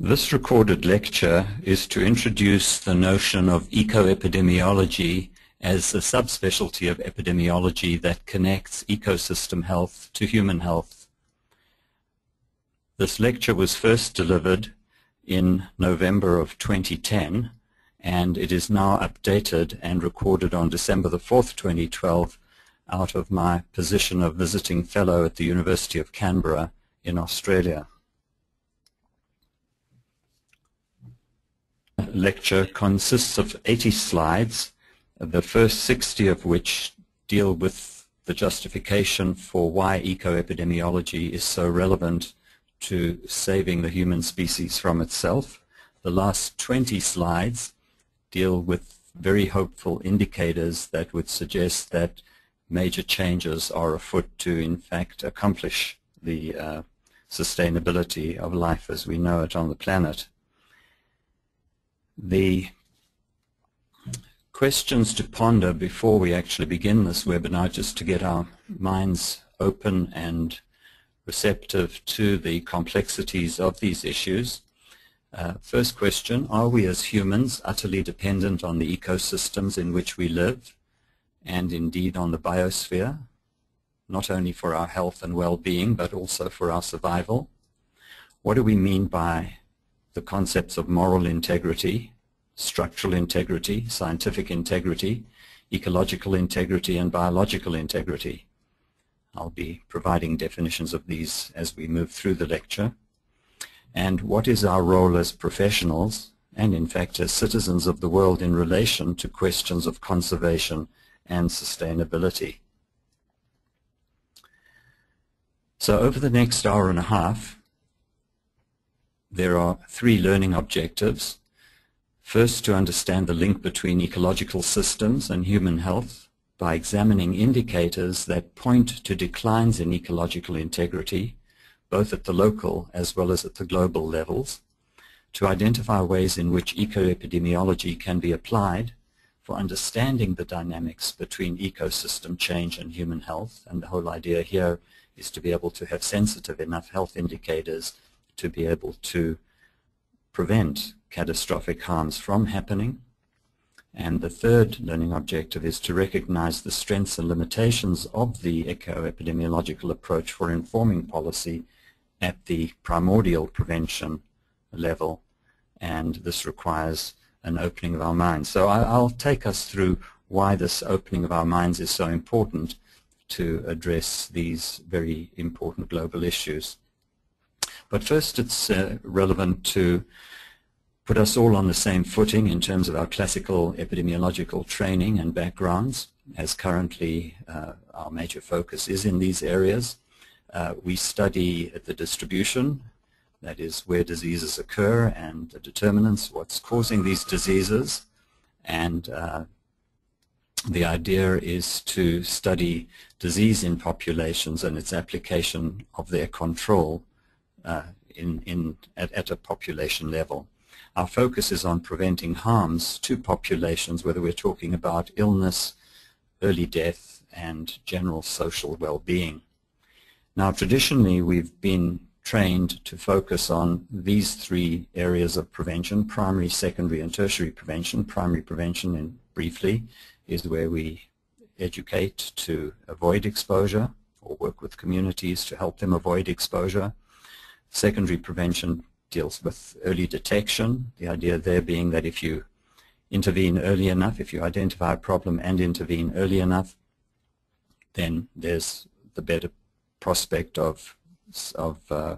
This recorded lecture is to introduce the notion of ecoepidemiology as a subspecialty of epidemiology that connects ecosystem health to human health. This lecture was first delivered in November of 2010 and it is now updated and recorded on December the 4th, 2012 out of my position of visiting fellow at the University of Canberra in Australia. Lecture consists of 80 slides, the first 60 of which deal with the justification for why ecoepidemiology is so relevant to saving the human species from itself. The last 20 slides deal with very hopeful indicators that would suggest that major changes are afoot to in fact accomplish the uh, sustainability of life as we know it on the planet. The questions to ponder before we actually begin this webinar, just to get our minds open and receptive to the complexities of these issues. Uh, first question, are we as humans utterly dependent on the ecosystems in which we live and indeed on the biosphere, not only for our health and well-being but also for our survival? What do we mean by the concepts of moral integrity, structural integrity, scientific integrity, ecological integrity, and biological integrity. I'll be providing definitions of these as we move through the lecture. And what is our role as professionals, and in fact as citizens of the world in relation to questions of conservation and sustainability. So over the next hour and a half, there are three learning objectives. First, to understand the link between ecological systems and human health by examining indicators that point to declines in ecological integrity, both at the local as well as at the global levels, to identify ways in which ecoepidemiology can be applied for understanding the dynamics between ecosystem change and human health. And the whole idea here is to be able to have sensitive enough health indicators to be able to prevent catastrophic harms from happening. And the third learning objective is to recognize the strengths and limitations of the eco-epidemiological approach for informing policy at the primordial prevention level. And this requires an opening of our minds. So I'll take us through why this opening of our minds is so important to address these very important global issues. But first it's uh, relevant to put us all on the same footing in terms of our classical epidemiological training and backgrounds, as currently uh, our major focus is in these areas. Uh, we study the distribution, that is where diseases occur and the determinants, what's causing these diseases, and uh, the idea is to study disease in populations and its application of their control uh, in, in, at, at a population level. Our focus is on preventing harms to populations, whether we're talking about illness, early death, and general social well-being. Now, traditionally, we've been trained to focus on these three areas of prevention, primary, secondary, and tertiary prevention. Primary prevention, in briefly, is where we educate to avoid exposure or work with communities to help them avoid exposure. Secondary prevention deals with early detection, the idea there being that if you intervene early enough, if you identify a problem and intervene early enough, then there's the better prospect of, of uh,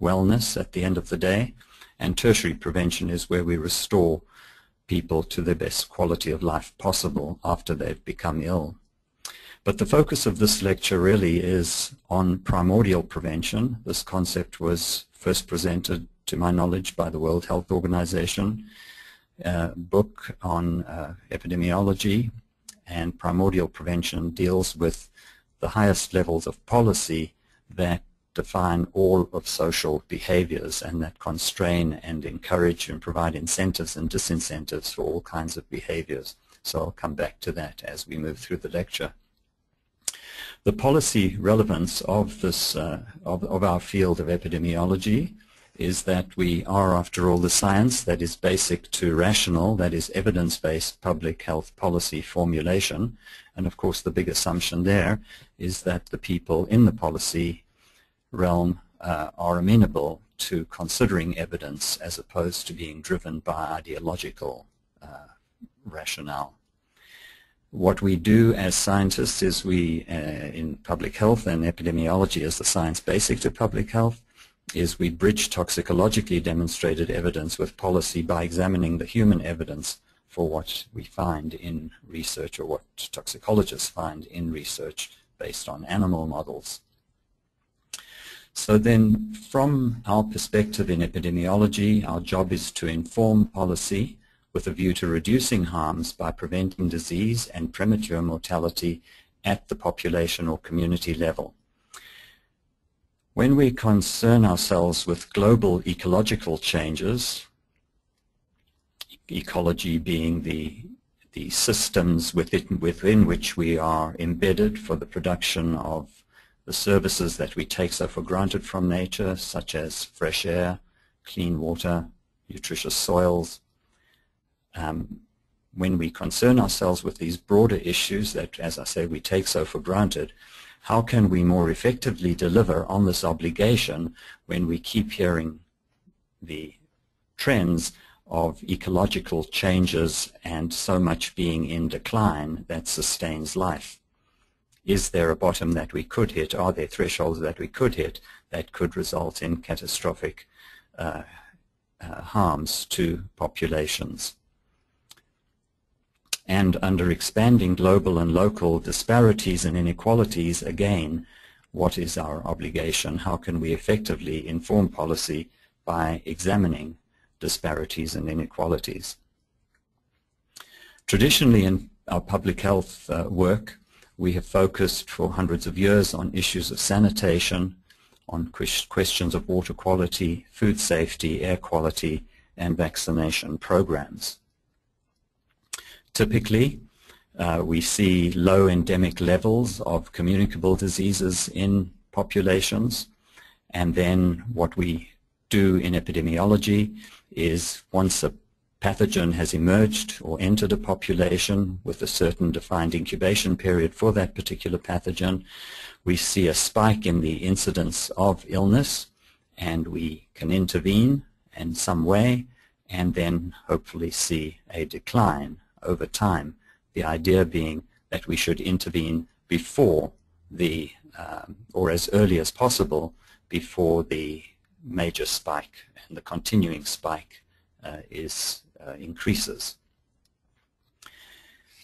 wellness at the end of the day. And tertiary prevention is where we restore people to the best quality of life possible after they've become ill. But the focus of this lecture really is on primordial prevention. This concept was first presented to my knowledge, by the World Health Organization, a book on uh, epidemiology and primordial prevention deals with the highest levels of policy that define all of social behaviors and that constrain and encourage and provide incentives and disincentives for all kinds of behaviors. So I'll come back to that as we move through the lecture. The policy relevance of this uh, of, of our field of epidemiology is that we are, after all, the science that is basic to rational, that is evidence-based public health policy formulation. And of course, the big assumption there is that the people in the policy realm uh, are amenable to considering evidence as opposed to being driven by ideological uh, rationale. What we do as scientists is we, uh, in public health and epidemiology as the science basic to public health, is we bridge toxicologically demonstrated evidence with policy by examining the human evidence for what we find in research or what toxicologists find in research based on animal models. So then from our perspective in epidemiology, our job is to inform policy with a view to reducing harms by preventing disease and premature mortality at the population or community level. When we concern ourselves with global ecological changes, ecology being the, the systems within, within which we are embedded for the production of the services that we take so for granted from nature, such as fresh air, clean water, nutritious soils, um, when we concern ourselves with these broader issues that, as I say, we take so for granted, how can we more effectively deliver on this obligation when we keep hearing the trends of ecological changes and so much being in decline that sustains life? Is there a bottom that we could hit? Are there thresholds that we could hit that could result in catastrophic uh, uh, harms to populations? And under expanding global and local disparities and inequalities, again, what is our obligation? How can we effectively inform policy by examining disparities and inequalities? Traditionally in our public health uh, work, we have focused for hundreds of years on issues of sanitation, on questions of water quality, food safety, air quality, and vaccination programs. Typically, uh, we see low endemic levels of communicable diseases in populations. And then what we do in epidemiology is once a pathogen has emerged or entered a population with a certain defined incubation period for that particular pathogen, we see a spike in the incidence of illness and we can intervene in some way and then hopefully see a decline over time. The idea being that we should intervene before the, um, or as early as possible, before the major spike and the continuing spike uh, is uh, increases.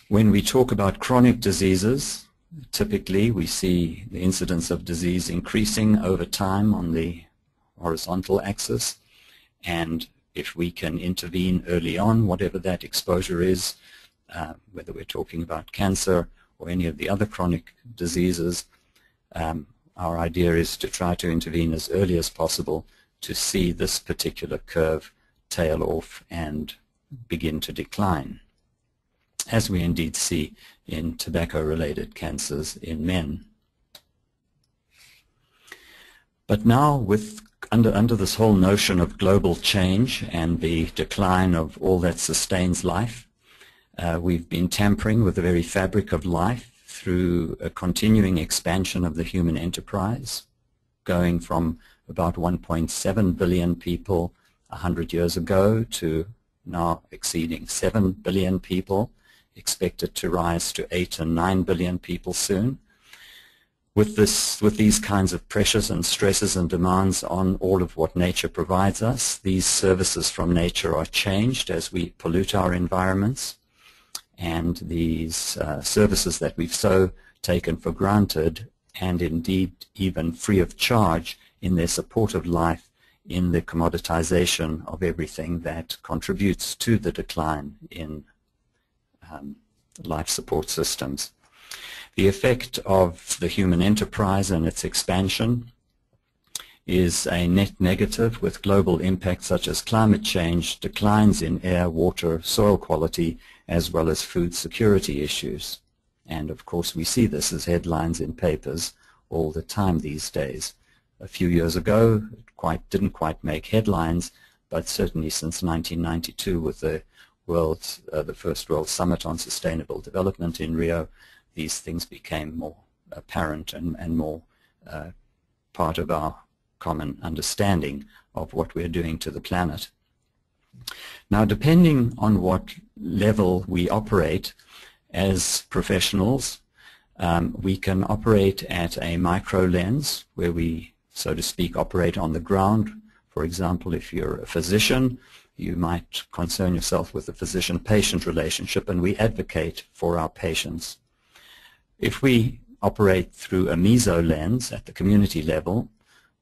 When we talk about chronic diseases, typically we see the incidence of disease increasing over time on the horizontal axis and if we can intervene early on, whatever that exposure is, uh, whether we're talking about cancer or any of the other chronic diseases, um, our idea is to try to intervene as early as possible to see this particular curve tail off and begin to decline, as we indeed see in tobacco-related cancers in men. But now with under, under this whole notion of global change and the decline of all that sustains life, uh, we've been tampering with the very fabric of life through a continuing expansion of the human enterprise, going from about 1.7 billion people 100 years ago to now exceeding 7 billion people, expected to rise to 8 and 9 billion people soon. With, this, with these kinds of pressures and stresses and demands on all of what nature provides us, these services from nature are changed as we pollute our environments and these uh, services that we've so taken for granted and indeed even free of charge in their support of life in the commoditization of everything that contributes to the decline in um, life support systems. The effect of the human enterprise and its expansion is a net negative with global impacts such as climate change, declines in air, water, soil quality, as well as food security issues. And of course we see this as headlines in papers all the time these days a few years ago. It quite didn't quite make headlines, but certainly since 1992 with the world, uh, the first World Summit on Sustainable Development in Rio, these things became more apparent and, and more uh, part of our common understanding of what we're doing to the planet. Now, depending on what level we operate as professionals, um, we can operate at a micro lens where we, so to speak, operate on the ground. For example, if you're a physician, you might concern yourself with the physician-patient relationship, and we advocate for our patients. If we operate through a meso lens at the community level,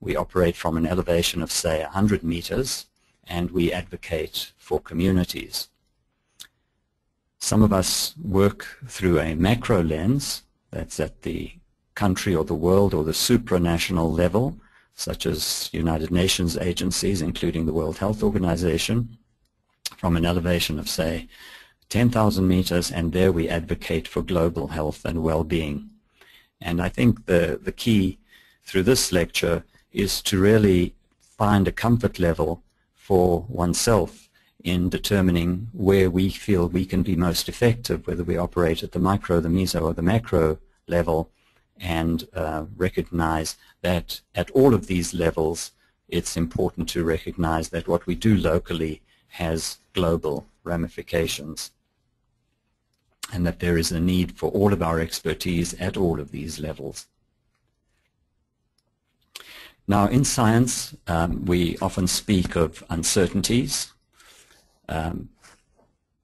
we operate from an elevation of, say, 100 meters, and we advocate for communities. Some of us work through a macro lens, that's at the country or the world or the supranational level, such as United Nations agencies, including the World Health Organization, from an elevation of, say, 10,000 meters, and there we advocate for global health and well-being. And I think the, the key through this lecture is to really find a comfort level for oneself in determining where we feel we can be most effective, whether we operate at the micro, the meso, or the macro level, and uh, recognize that at all of these levels, it's important to recognize that what we do locally has global ramifications and that there is a need for all of our expertise at all of these levels. Now, in science, um, we often speak of uncertainties, um,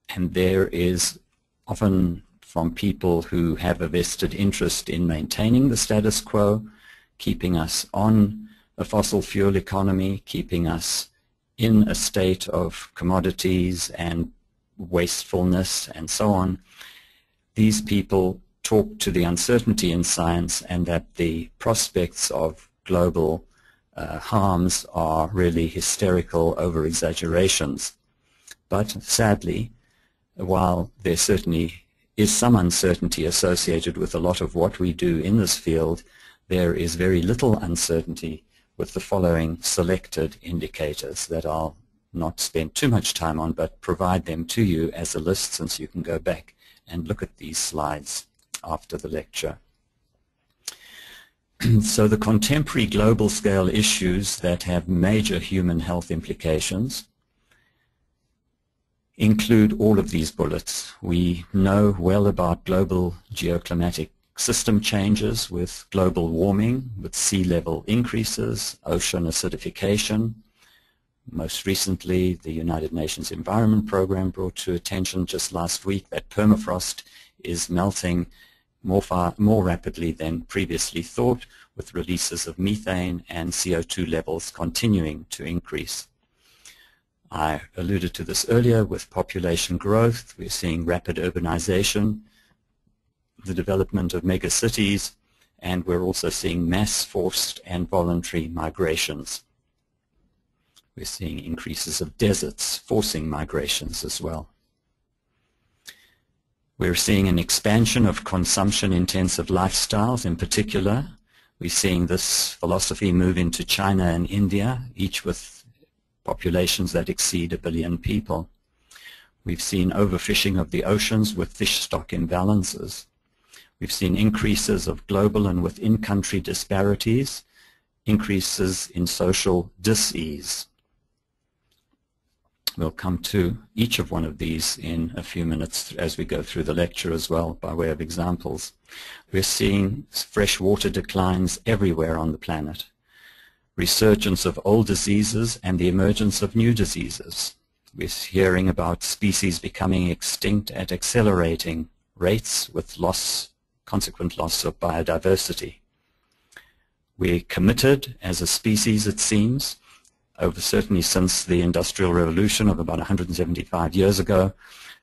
and there is often from people who have a vested interest in maintaining the status quo, keeping us on a fossil fuel economy, keeping us in a state of commodities and wastefulness and so on. These people talk to the uncertainty in science and that the prospects of global uh, harms are really hysterical over-exaggerations. But sadly, while there certainly is some uncertainty associated with a lot of what we do in this field, there is very little uncertainty with the following selected indicators that I'll not spend too much time on, but provide them to you as a list since you can go back and look at these slides after the lecture. so the contemporary global scale issues that have major human health implications include all of these bullets. We know well about global geoclimatic system changes with global warming, with sea level increases, ocean acidification. Most recently, the United Nations Environment Programme brought to attention just last week that permafrost is melting more, far, more rapidly than previously thought, with releases of methane and CO2 levels continuing to increase. I alluded to this earlier with population growth. We're seeing rapid urbanization, the development of megacities, and we're also seeing mass forced and voluntary migrations. We're seeing increases of deserts forcing migrations as well. We're seeing an expansion of consumption-intensive lifestyles in particular. We're seeing this philosophy move into China and India, each with populations that exceed a billion people. We've seen overfishing of the oceans with fish stock imbalances. We've seen increases of global and within-country disparities, increases in social dis-ease. We'll come to each of one of these in a few minutes as we go through the lecture as well by way of examples. We're seeing freshwater declines everywhere on the planet, resurgence of old diseases and the emergence of new diseases. We're hearing about species becoming extinct at accelerating rates with loss, consequent loss of biodiversity. We're committed as a species, it seems, over certainly since the Industrial Revolution of about 175 years ago,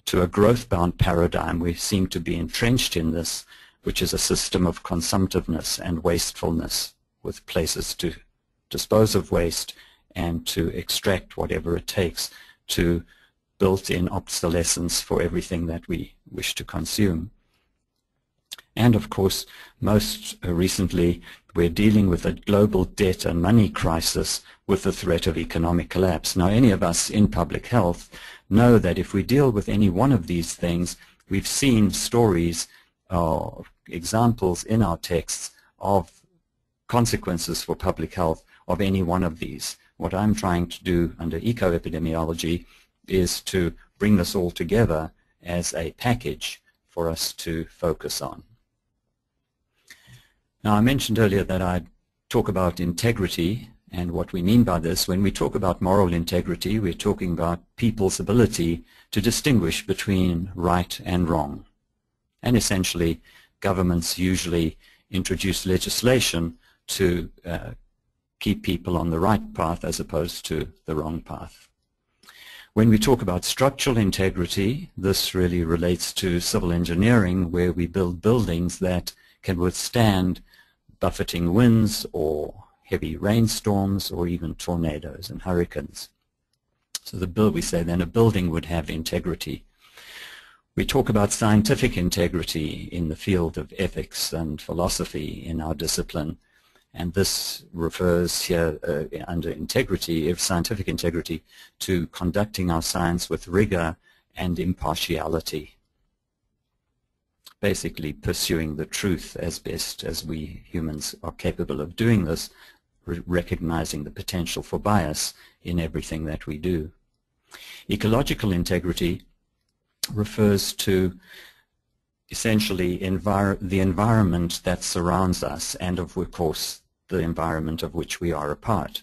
to a growth-bound paradigm. We seem to be entrenched in this, which is a system of consumptiveness and wastefulness with places to dispose of waste and to extract whatever it takes to built-in obsolescence for everything that we wish to consume. And of course, most recently, we're dealing with a global debt and money crisis with the threat of economic collapse. Now, any of us in public health know that if we deal with any one of these things, we've seen stories or examples in our texts of consequences for public health of any one of these. What I'm trying to do under eco-epidemiology is to bring this all together as a package for us to focus on. Now I mentioned earlier that I'd talk about integrity and what we mean by this. When we talk about moral integrity, we're talking about people's ability to distinguish between right and wrong. And essentially, governments usually introduce legislation to uh, keep people on the right path as opposed to the wrong path. When we talk about structural integrity, this really relates to civil engineering where we build buildings that can withstand buffeting winds or heavy rainstorms or even tornadoes and hurricanes. So the build, we say then a building would have integrity. We talk about scientific integrity in the field of ethics and philosophy in our discipline. And this refers here uh, under integrity, if scientific integrity, to conducting our science with rigor and impartiality. Basically pursuing the truth as best as we humans are capable of doing this, recognizing the potential for bias in everything that we do. Ecological integrity refers to essentially envir the environment that surrounds us and of course the environment of which we are a part.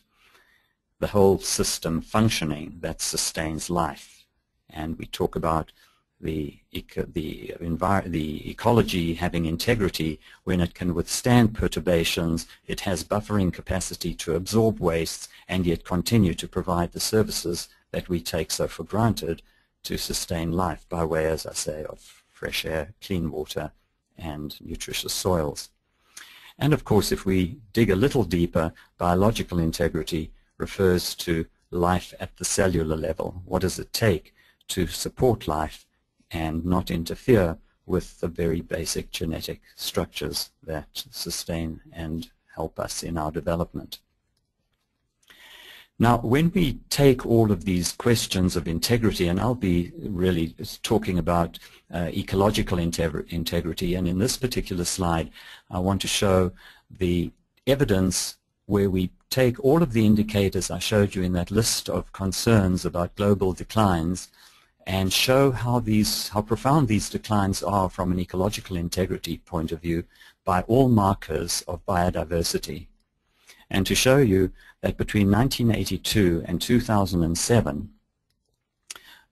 The whole system functioning that sustains life. And we talk about the, the, the ecology having integrity when it can withstand perturbations, it has buffering capacity to absorb wastes and yet continue to provide the services that we take so for granted to sustain life by way, as I say, of fresh air, clean water, and nutritious soils. And of course, if we dig a little deeper, biological integrity refers to life at the cellular level. What does it take to support life and not interfere with the very basic genetic structures that sustain and help us in our development? Now, when we take all of these questions of integrity, and I'll be really talking about uh, ecological integrity, and in this particular slide, I want to show the evidence where we take all of the indicators I showed you in that list of concerns about global declines and show how these how profound these declines are from an ecological integrity point of view by all markers of biodiversity and to show you that between 1982 and 2007,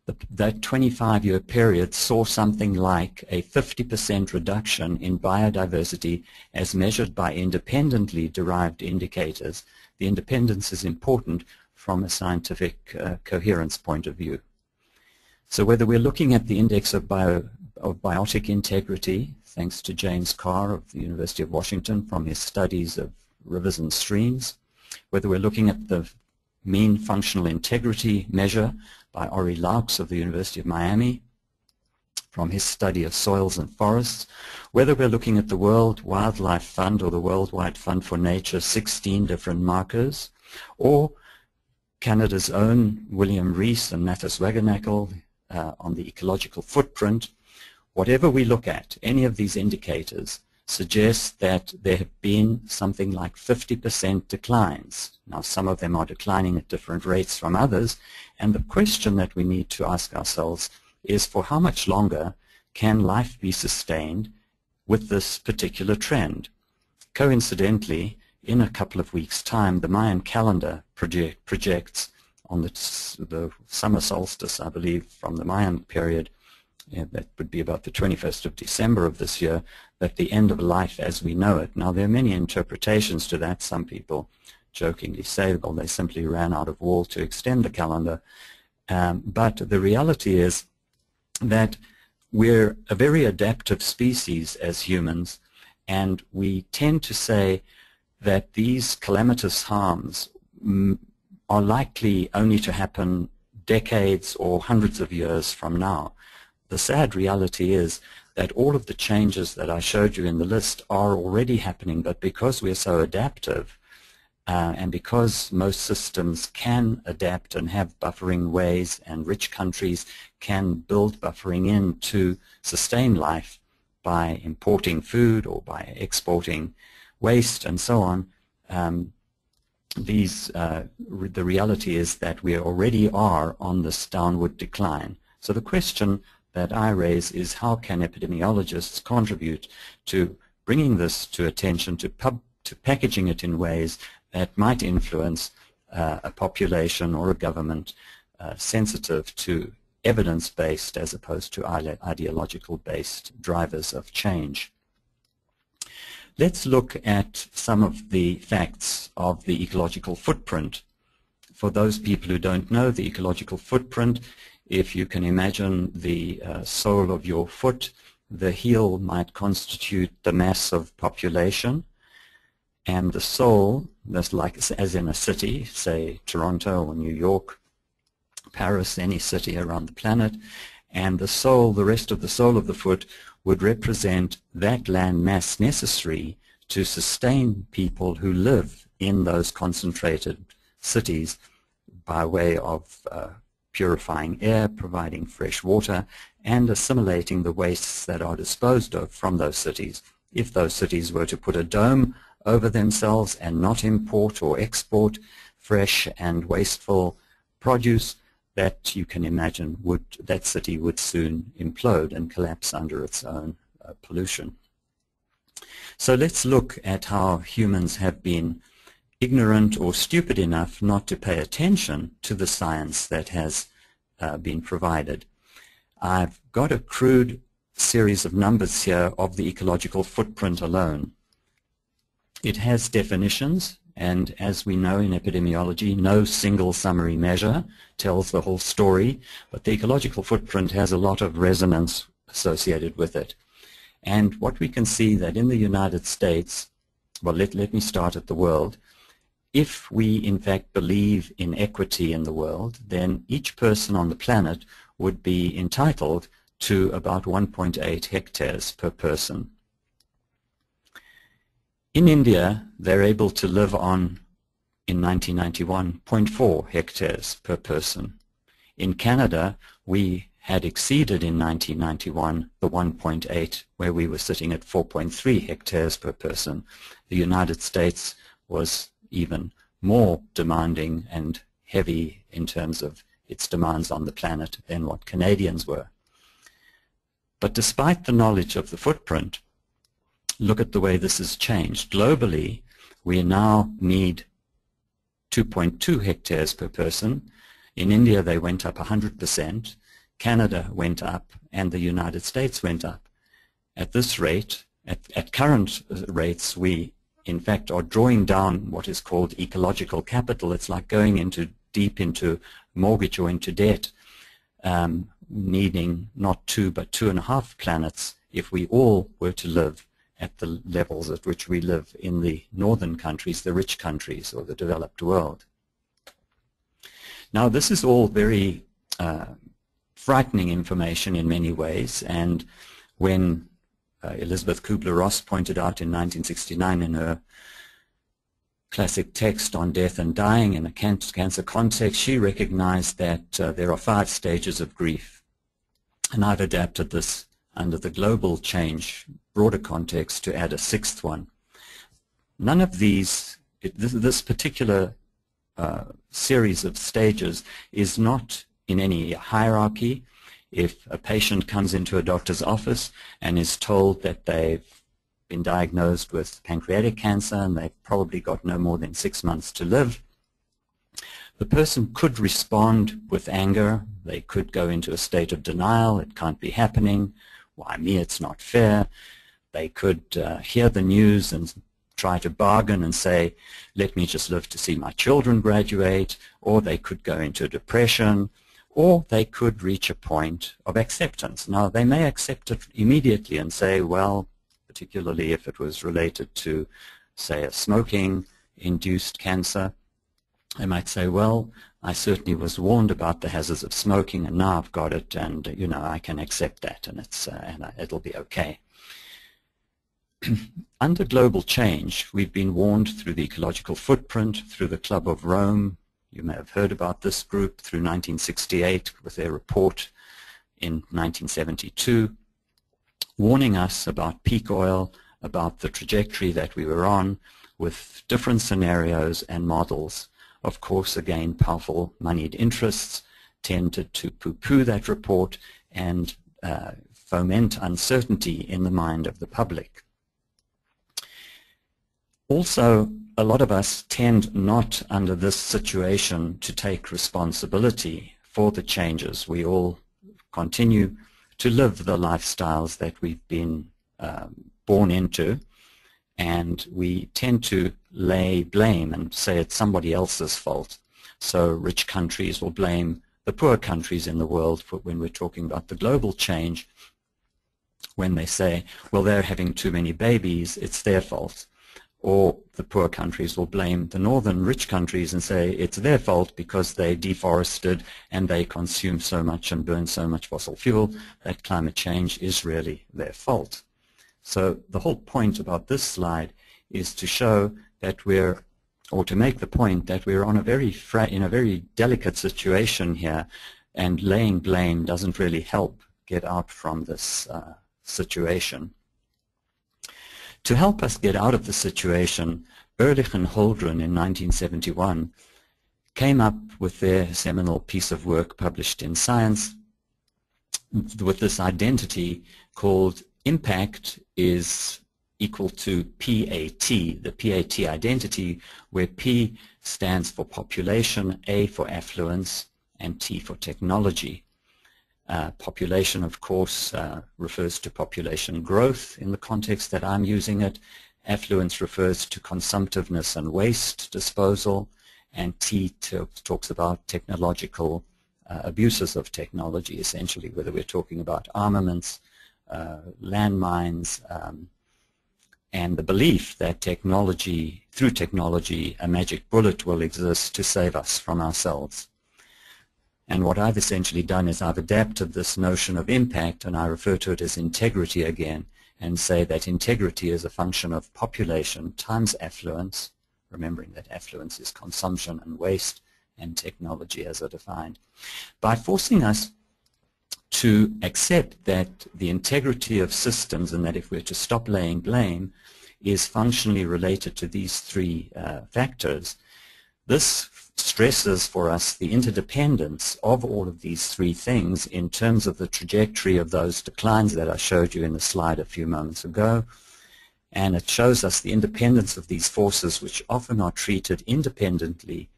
the, that 25-year period saw something like a 50% reduction in biodiversity as measured by independently derived indicators. The independence is important from a scientific uh, coherence point of view. So whether we're looking at the index of, bio, of biotic integrity, thanks to James Karr of the University of Washington from his studies of rivers and streams, whether we're looking at the mean functional integrity measure by Orie Loucks of the University of Miami from his study of soils and forests, whether we're looking at the World Wildlife Fund or the Worldwide Fund for Nature, 16 different markers, or Canada's own William Rees and Mathis Wackernagel uh, on the ecological footprint, whatever we look at, any of these indicators, suggests that there have been something like 50% declines. Now some of them are declining at different rates from others and the question that we need to ask ourselves is for how much longer can life be sustained with this particular trend? Coincidentally, in a couple of weeks' time, the Mayan calendar project, projects on the, the summer solstice, I believe, from the Mayan period, yeah, that would be about the 21st of December of this year, that the end of life as we know it. Now, there are many interpretations to that. Some people jokingly say, well, they simply ran out of wool to extend the calendar. Um, but the reality is that we're a very adaptive species as humans, and we tend to say that these calamitous harms are likely only to happen decades or hundreds of years from now. The sad reality is that all of the changes that I showed you in the list are already happening, but because we're so adaptive, uh, and because most systems can adapt and have buffering ways and rich countries can build buffering in to sustain life by importing food or by exporting waste and so on, um, these, uh, re the reality is that we already are on this downward decline. So the question that I raise is how can epidemiologists contribute to bringing this to attention, to, pub, to packaging it in ways that might influence uh, a population or a government uh, sensitive to evidence-based as opposed to ideological-based drivers of change. Let's look at some of the facts of the ecological footprint. For those people who don't know the ecological footprint, if you can imagine the uh, sole of your foot, the heel might constitute the mass of population, and the sole, that's like as in a city, say Toronto or New York, Paris, any city around the planet, and the sole, the rest of the sole of the foot would represent that land mass necessary to sustain people who live in those concentrated cities by way of uh, purifying air, providing fresh water, and assimilating the wastes that are disposed of from those cities. If those cities were to put a dome over themselves and not import or export fresh and wasteful produce, that you can imagine would that city would soon implode and collapse under its own uh, pollution. So let's look at how humans have been ignorant or stupid enough not to pay attention to the science that has uh, been provided. I've got a crude series of numbers here of the ecological footprint alone. It has definitions and as we know in epidemiology, no single summary measure tells the whole story, but the ecological footprint has a lot of resonance associated with it. And what we can see that in the United States, well, let, let me start at the world. If we, in fact, believe in equity in the world, then each person on the planet would be entitled to about 1.8 hectares per person. In India, they're able to live on, in 1991, 0.4 hectares per person. In Canada, we had exceeded in 1991 the 1.8, where we were sitting at 4.3 hectares per person. The United States was even more demanding and heavy in terms of its demands on the planet than what Canadians were. But despite the knowledge of the footprint, look at the way this has changed. Globally, we now need 2.2 hectares per person. In India, they went up 100%. Canada went up, and the United States went up. At this rate, at, at current rates, we in fact are drawing down what is called ecological capital. It's like going into deep into mortgage or into debt, um, needing not two but two and a half planets if we all were to live at the levels at which we live in the northern countries, the rich countries, or the developed world. Now, this is all very uh, frightening information in many ways, and when uh, Elisabeth Kubler-Ross pointed out in 1969 in her classic text on death and dying in a cancer context, she recognized that uh, there are five stages of grief. And I've adapted this under the global change broader context to add a sixth one. None of these, it, this, this, particular uh, series of stages is not in any hierarchy. If a patient comes into a doctor's office and is told that they've been diagnosed with pancreatic cancer and they've probably got no more than six months to live, the person could respond with anger. They could go into a state of denial. It can't be happening why me, it's not fair. They could uh, hear the news and try to bargain and say, let me just live to see my children graduate, or they could go into depression, or they could reach a point of acceptance. Now, they may accept it immediately and say, well, particularly if it was related to, say, a smoking-induced cancer, they might say, well, I certainly was warned about the hazards of smoking, and now I've got it, and you know I can accept that, and it's uh, and it'll be okay. Under global change, we've been warned through the ecological footprint, through the Club of Rome. You may have heard about this group through 1968 with their report in 1972, warning us about peak oil, about the trajectory that we were on, with different scenarios and models of course, again, powerful moneyed interests tended to poo-poo that report and uh, foment uncertainty in the mind of the public. Also, a lot of us tend not under this situation to take responsibility for the changes. We all continue to live the lifestyles that we've been um, born into and we tend to lay blame and say it's somebody else's fault. So rich countries will blame the poor countries in the world for when we're talking about the global change when they say, well, they're having too many babies, it's their fault. Or the poor countries will blame the northern rich countries and say it's their fault because they deforested and they consume so much and burn so much fossil fuel that climate change is really their fault. So the whole point about this slide is to show that we're, or to make the point that we're on a very in a very delicate situation here, and laying blame doesn't really help get out from this uh, situation. To help us get out of the situation, Ehrlich and Holdren in 1971 came up with their seminal piece of work published in Science with this identity called impact is equal to PAT, the PAT identity, where P stands for population, A for affluence, and T for technology. Uh, population, of course, uh, refers to population growth in the context that I'm using it. Affluence refers to consumptiveness and waste disposal, and T talks about technological uh, abuses of technology, essentially, whether we're talking about armaments, uh, landmines, um, and the belief that technology, through technology, a magic bullet will exist to save us from ourselves. And what I've essentially done is I've adapted this notion of impact and I refer to it as integrity again and say that integrity is a function of population times affluence, remembering that affluence is consumption and waste and technology as are defined. By forcing us to accept that the integrity of systems and that if we're to stop laying blame is functionally related to these three uh, factors. This stresses for us the interdependence of all of these three things in terms of the trajectory of those declines that I showed you in the slide a few moments ago. And it shows us the independence of these forces which often are treated independently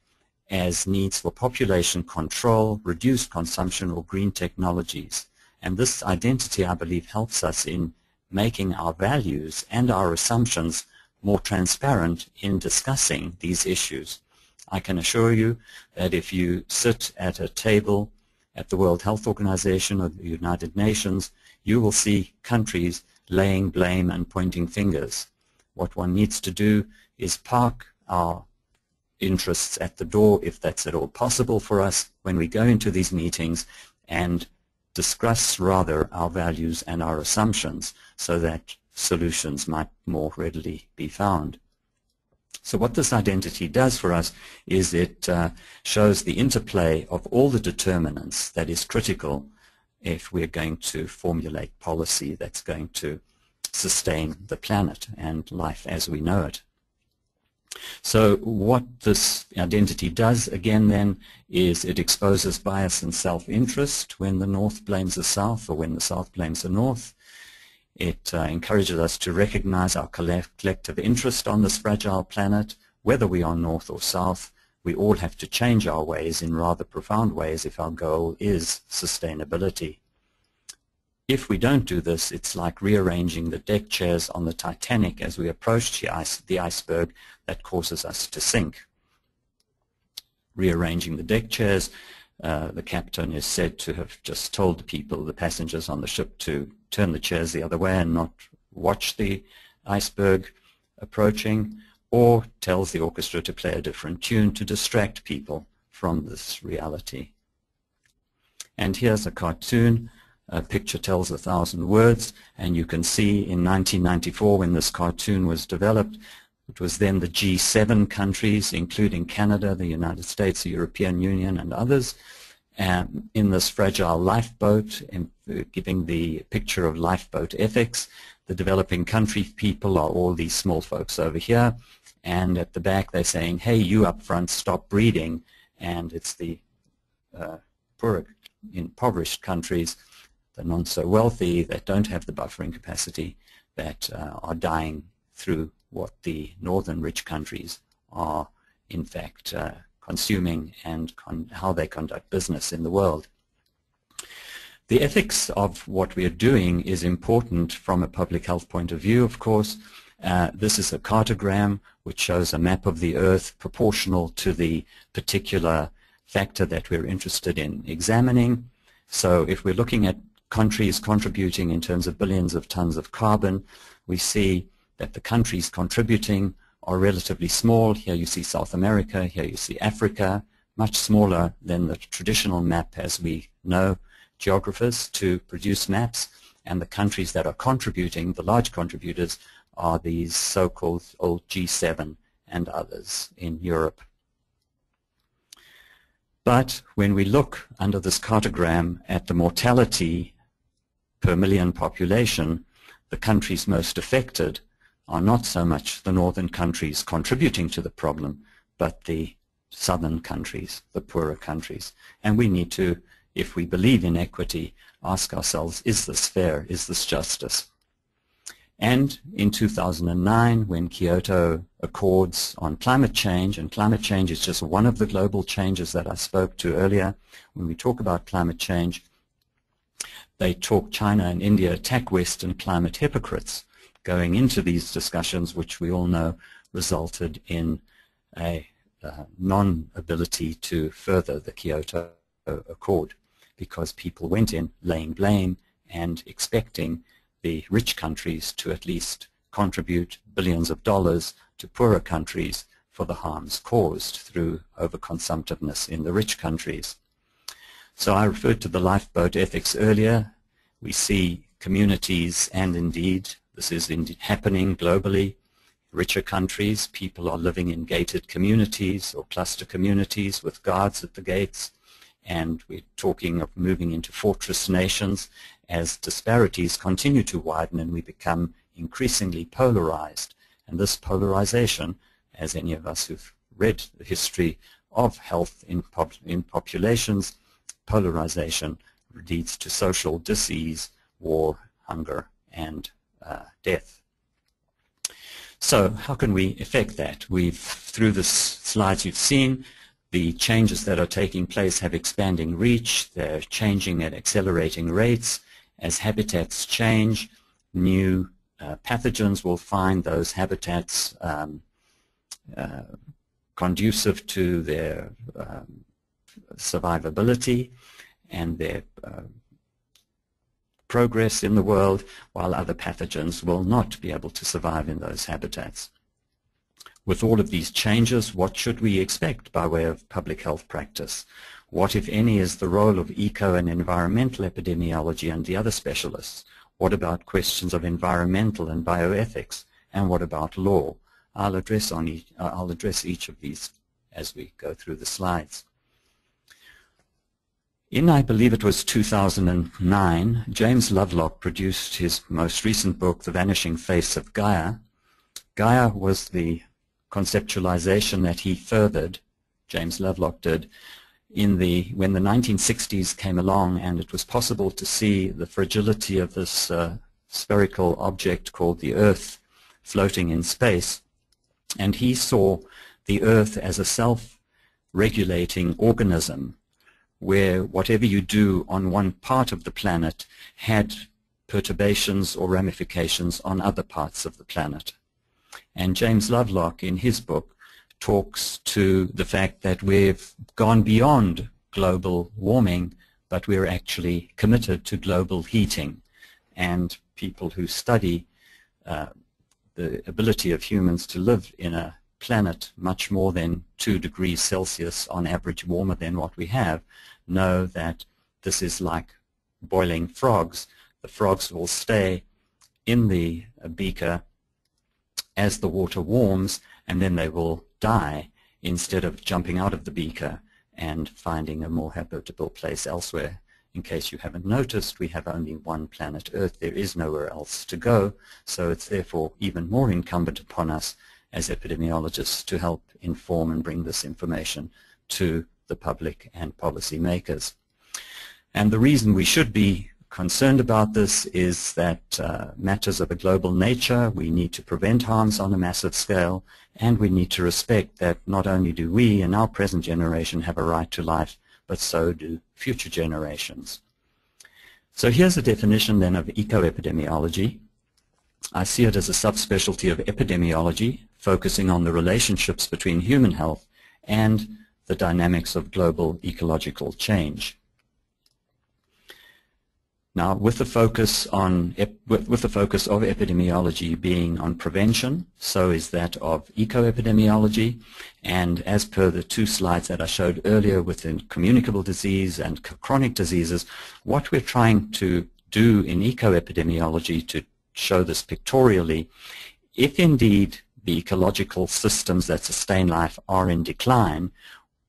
as needs for population control, reduced consumption, or green technologies. And this identity, I believe, helps us in making our values and our assumptions more transparent in discussing these issues. I can assure you that if you sit at a table at the World Health Organization or the United Nations, you will see countries laying blame and pointing fingers. What one needs to do is park our interests at the door, if that's at all possible for us, when we go into these meetings and discuss rather our values and our assumptions so that solutions might more readily be found. So what this identity does for us is it uh, shows the interplay of all the determinants that is critical if we're going to formulate policy that's going to sustain the planet and life as we know it. So what this identity does, again then, is it exposes bias and self-interest when the North blames the South or when the South blames the North. It uh, encourages us to recognize our collective interest on this fragile planet, whether we are North or South. We all have to change our ways in rather profound ways if our goal is sustainability. If we don't do this, it's like rearranging the deck chairs on the Titanic as we approach the, ice, the iceberg that causes us to sink. Rearranging the deck chairs, uh, the captain is said to have just told the people, the passengers on the ship, to turn the chairs the other way and not watch the iceberg approaching, or tells the orchestra to play a different tune to distract people from this reality. And here's a cartoon. A picture tells a thousand words, and you can see in 1994 when this cartoon was developed, it was then the G7 countries, including Canada, the United States, the European Union, and others, um, in this fragile lifeboat, in, giving the picture of lifeboat ethics. The developing country people are all these small folks over here, and at the back they're saying, hey, you up front, stop breeding, and it's the uh, poorer, impoverished countries, the non-so-wealthy that don't have the buffering capacity that uh, are dying through what the northern rich countries are in fact uh, consuming and con how they conduct business in the world. The ethics of what we are doing is important from a public health point of view, of course. Uh, this is a cartogram which shows a map of the Earth proportional to the particular factor that we're interested in examining. So if we're looking at countries contributing in terms of billions of tons of carbon, we see that the countries contributing are relatively small. Here you see South America, here you see Africa, much smaller than the traditional map as we know geographers to produce maps. And the countries that are contributing, the large contributors, are these so-called old G7 and others in Europe. But when we look under this cartogram at the mortality per million population, the countries most affected are not so much the northern countries contributing to the problem, but the southern countries, the poorer countries. And we need to, if we believe in equity, ask ourselves, is this fair? Is this justice? And in 2009, when Kyoto Accords on climate change, and climate change is just one of the global changes that I spoke to earlier, when we talk about climate change, they talk China and India attack Western climate hypocrites going into these discussions, which we all know resulted in a uh, non-ability to further the Kyoto Accord because people went in laying blame and expecting the rich countries to at least contribute billions of dollars to poorer countries for the harms caused through overconsumptiveness in the rich countries. So I referred to the lifeboat ethics earlier. We see communities and indeed this is happening globally. Richer countries, people are living in gated communities or cluster communities with guards at the gates. And we're talking of moving into fortress nations as disparities continue to widen and we become increasingly polarized. And this polarization, as any of us who've read the history of health in, pop in populations, polarization leads to social disease, war, hunger, and uh, death. So how can we affect that? We've, through the slides you've seen, the changes that are taking place have expanding reach. They're changing at accelerating rates. As habitats change, new uh, pathogens will find those habitats um, uh, conducive to their um, survivability and their uh, progress in the world, while other pathogens will not be able to survive in those habitats. With all of these changes, what should we expect by way of public health practice? What, if any, is the role of eco and environmental epidemiology and the other specialists? What about questions of environmental and bioethics? And what about law? I'll address, on each, I'll address each of these as we go through the slides. In, I believe it was 2009, James Lovelock produced his most recent book, The Vanishing Face of Gaia. Gaia was the conceptualization that he furthered, James Lovelock did, in the when the 1960s came along and it was possible to see the fragility of this uh, spherical object called the Earth floating in space. And he saw the Earth as a self-regulating organism where whatever you do on one part of the planet had perturbations or ramifications on other parts of the planet. And James Lovelock in his book talks to the fact that we've gone beyond global warming, but we're actually committed to global heating. And people who study uh, the ability of humans to live in a planet much more than 2 degrees Celsius on average warmer than what we have know that this is like boiling frogs. The frogs will stay in the beaker as the water warms and then they will die instead of jumping out of the beaker and finding a more habitable place elsewhere. In case you haven't noticed, we have only one planet Earth. There is nowhere else to go, so it's therefore even more incumbent upon us as epidemiologists to help inform and bring this information to the public and policymakers. And the reason we should be concerned about this is that uh, matters of a global nature, we need to prevent harms on a massive scale, and we need to respect that not only do we in our present generation have a right to life, but so do future generations. So here's a definition then of ecoepidemiology. I see it as a subspecialty of epidemiology, focusing on the relationships between human health and the dynamics of global ecological change. Now, with the focus on with, with, the focus of epidemiology being on prevention, so is that of ecoepidemiology. And as per the two slides that I showed earlier within communicable disease and chronic diseases, what we're trying to do in ecoepidemiology to show this pictorially, if indeed the ecological systems that sustain life are in decline,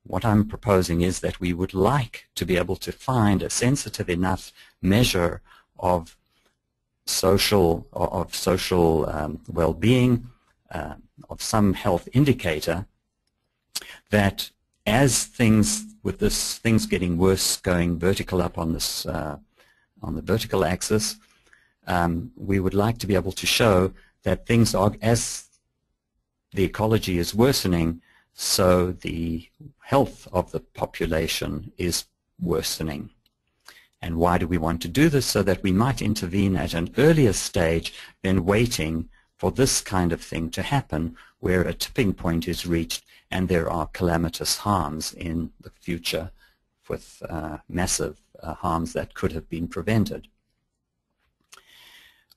what I'm proposing is that we would like to be able to find a sensitive enough measure of social of social um, well-being, uh, of some health indicator, that as things with this things getting worse, going vertical up on this uh, on the vertical axis, um, we would like to be able to show that things are as the ecology is worsening, so the health of the population is worsening. And why do we want to do this? So that we might intervene at an earlier stage than waiting for this kind of thing to happen where a tipping point is reached and there are calamitous harms in the future with uh, massive uh, harms that could have been prevented.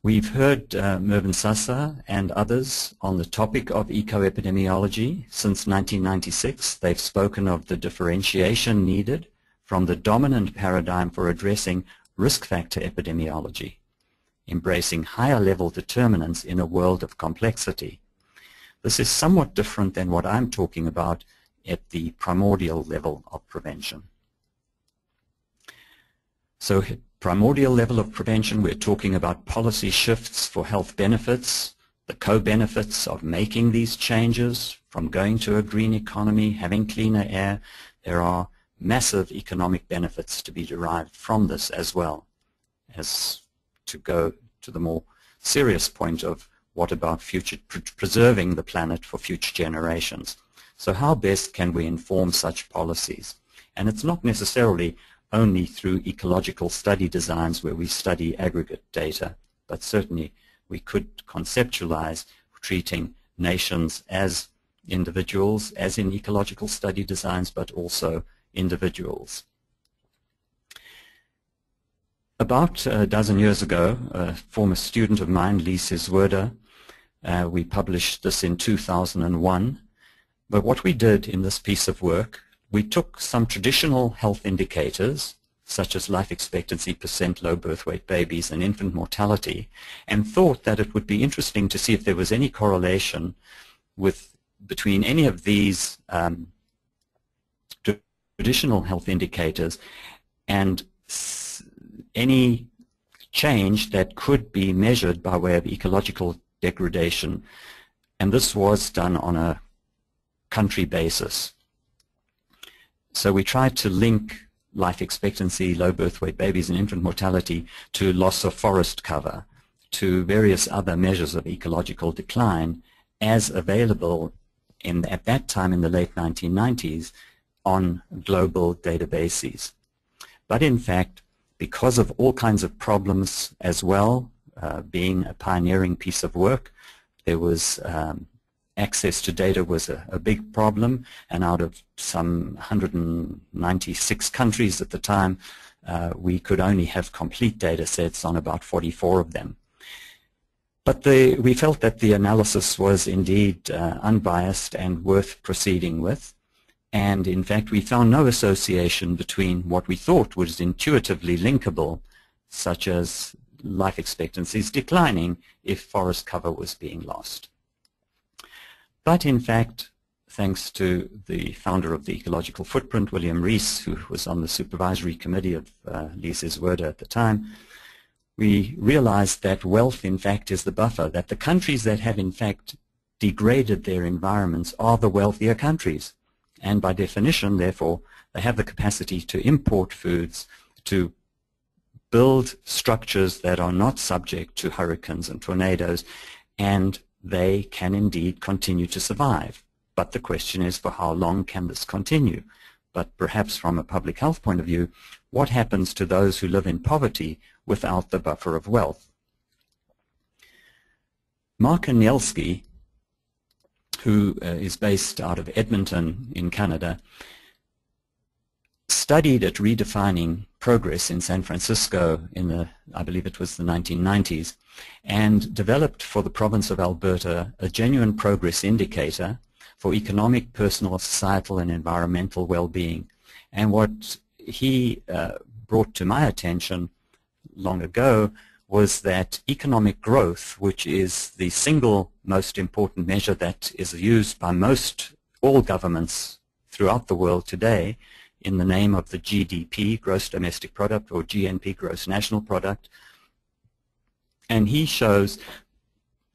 We've heard uh, Mervyn Susser and others on the topic of ecoepidemiology since 1996. They've spoken of the differentiation needed from the dominant paradigm for addressing risk factor epidemiology, embracing higher level determinants in a world of complexity. This is somewhat different than what I'm talking about at the primordial level of prevention. So primordial level of prevention, we're talking about policy shifts for health benefits, the co-benefits of making these changes from going to a green economy, having cleaner air. There are massive economic benefits to be derived from this as well as to go to the more serious point of what about future preserving the planet for future generations. So how best can we inform such policies? And it's not necessarily only through ecological study designs where we study aggregate data, but certainly we could conceptualize treating nations as individuals, as in ecological study designs, but also individuals. About a dozen years ago, a former student of mine, Lise Sieswerda, uh, we published this in 2001. But what we did in this piece of work, we took some traditional health indicators, such as life expectancy, percent low birth weight babies, and infant mortality, and thought that it would be interesting to see if there was any correlation with between any of these um, traditional health indicators and any change that could be measured by way of ecological degradation. And this was done on a country basis. So we tried to link life expectancy, low birth weight babies, and infant mortality to loss of forest cover, to various other measures of ecological decline as available in, at that time in the late 1990s on global databases. But in fact, because of all kinds of problems as well, uh, being a pioneering piece of work, there was um, access to data was a, a, big problem, and out of some 196 countries at the time, uh, we could only have complete data sets on about 44 of them. but the, we felt that the analysis was indeed uh, unbiased and worth proceeding with. And in fact, we found no association between what we thought was intuitively linkable, such as life expectancies declining if forest cover was being lost. But in fact, thanks to the founder of the Ecological Footprint, William Rees, who was on the supervisory committee of uh, Lise's at the time, we realized that wealth, in fact, is the buffer, that the countries that have, in fact, degraded their environments are the wealthier countries. And by definition, therefore, they have the capacity to import foods, to build structures that are not subject to hurricanes and tornadoes, and they can indeed continue to survive. But the question is, for how long can this continue? But perhaps from a public health point of view, what happens to those who live in poverty without the buffer of wealth. Mark Anielski, who uh, is based out of Edmonton in Canada, studied at redefining progress in San Francisco in the, I believe it was the 1990s, and developed for the province of Alberta a genuine progress indicator for economic, personal, societal, and environmental well-being. And what he uh, brought to my attention long ago was that economic growth, which is the single most important measure that is used by most all governments throughout the world today in the name of the GDP, Gross Domestic Product, or GNP, Gross National Product. And he shows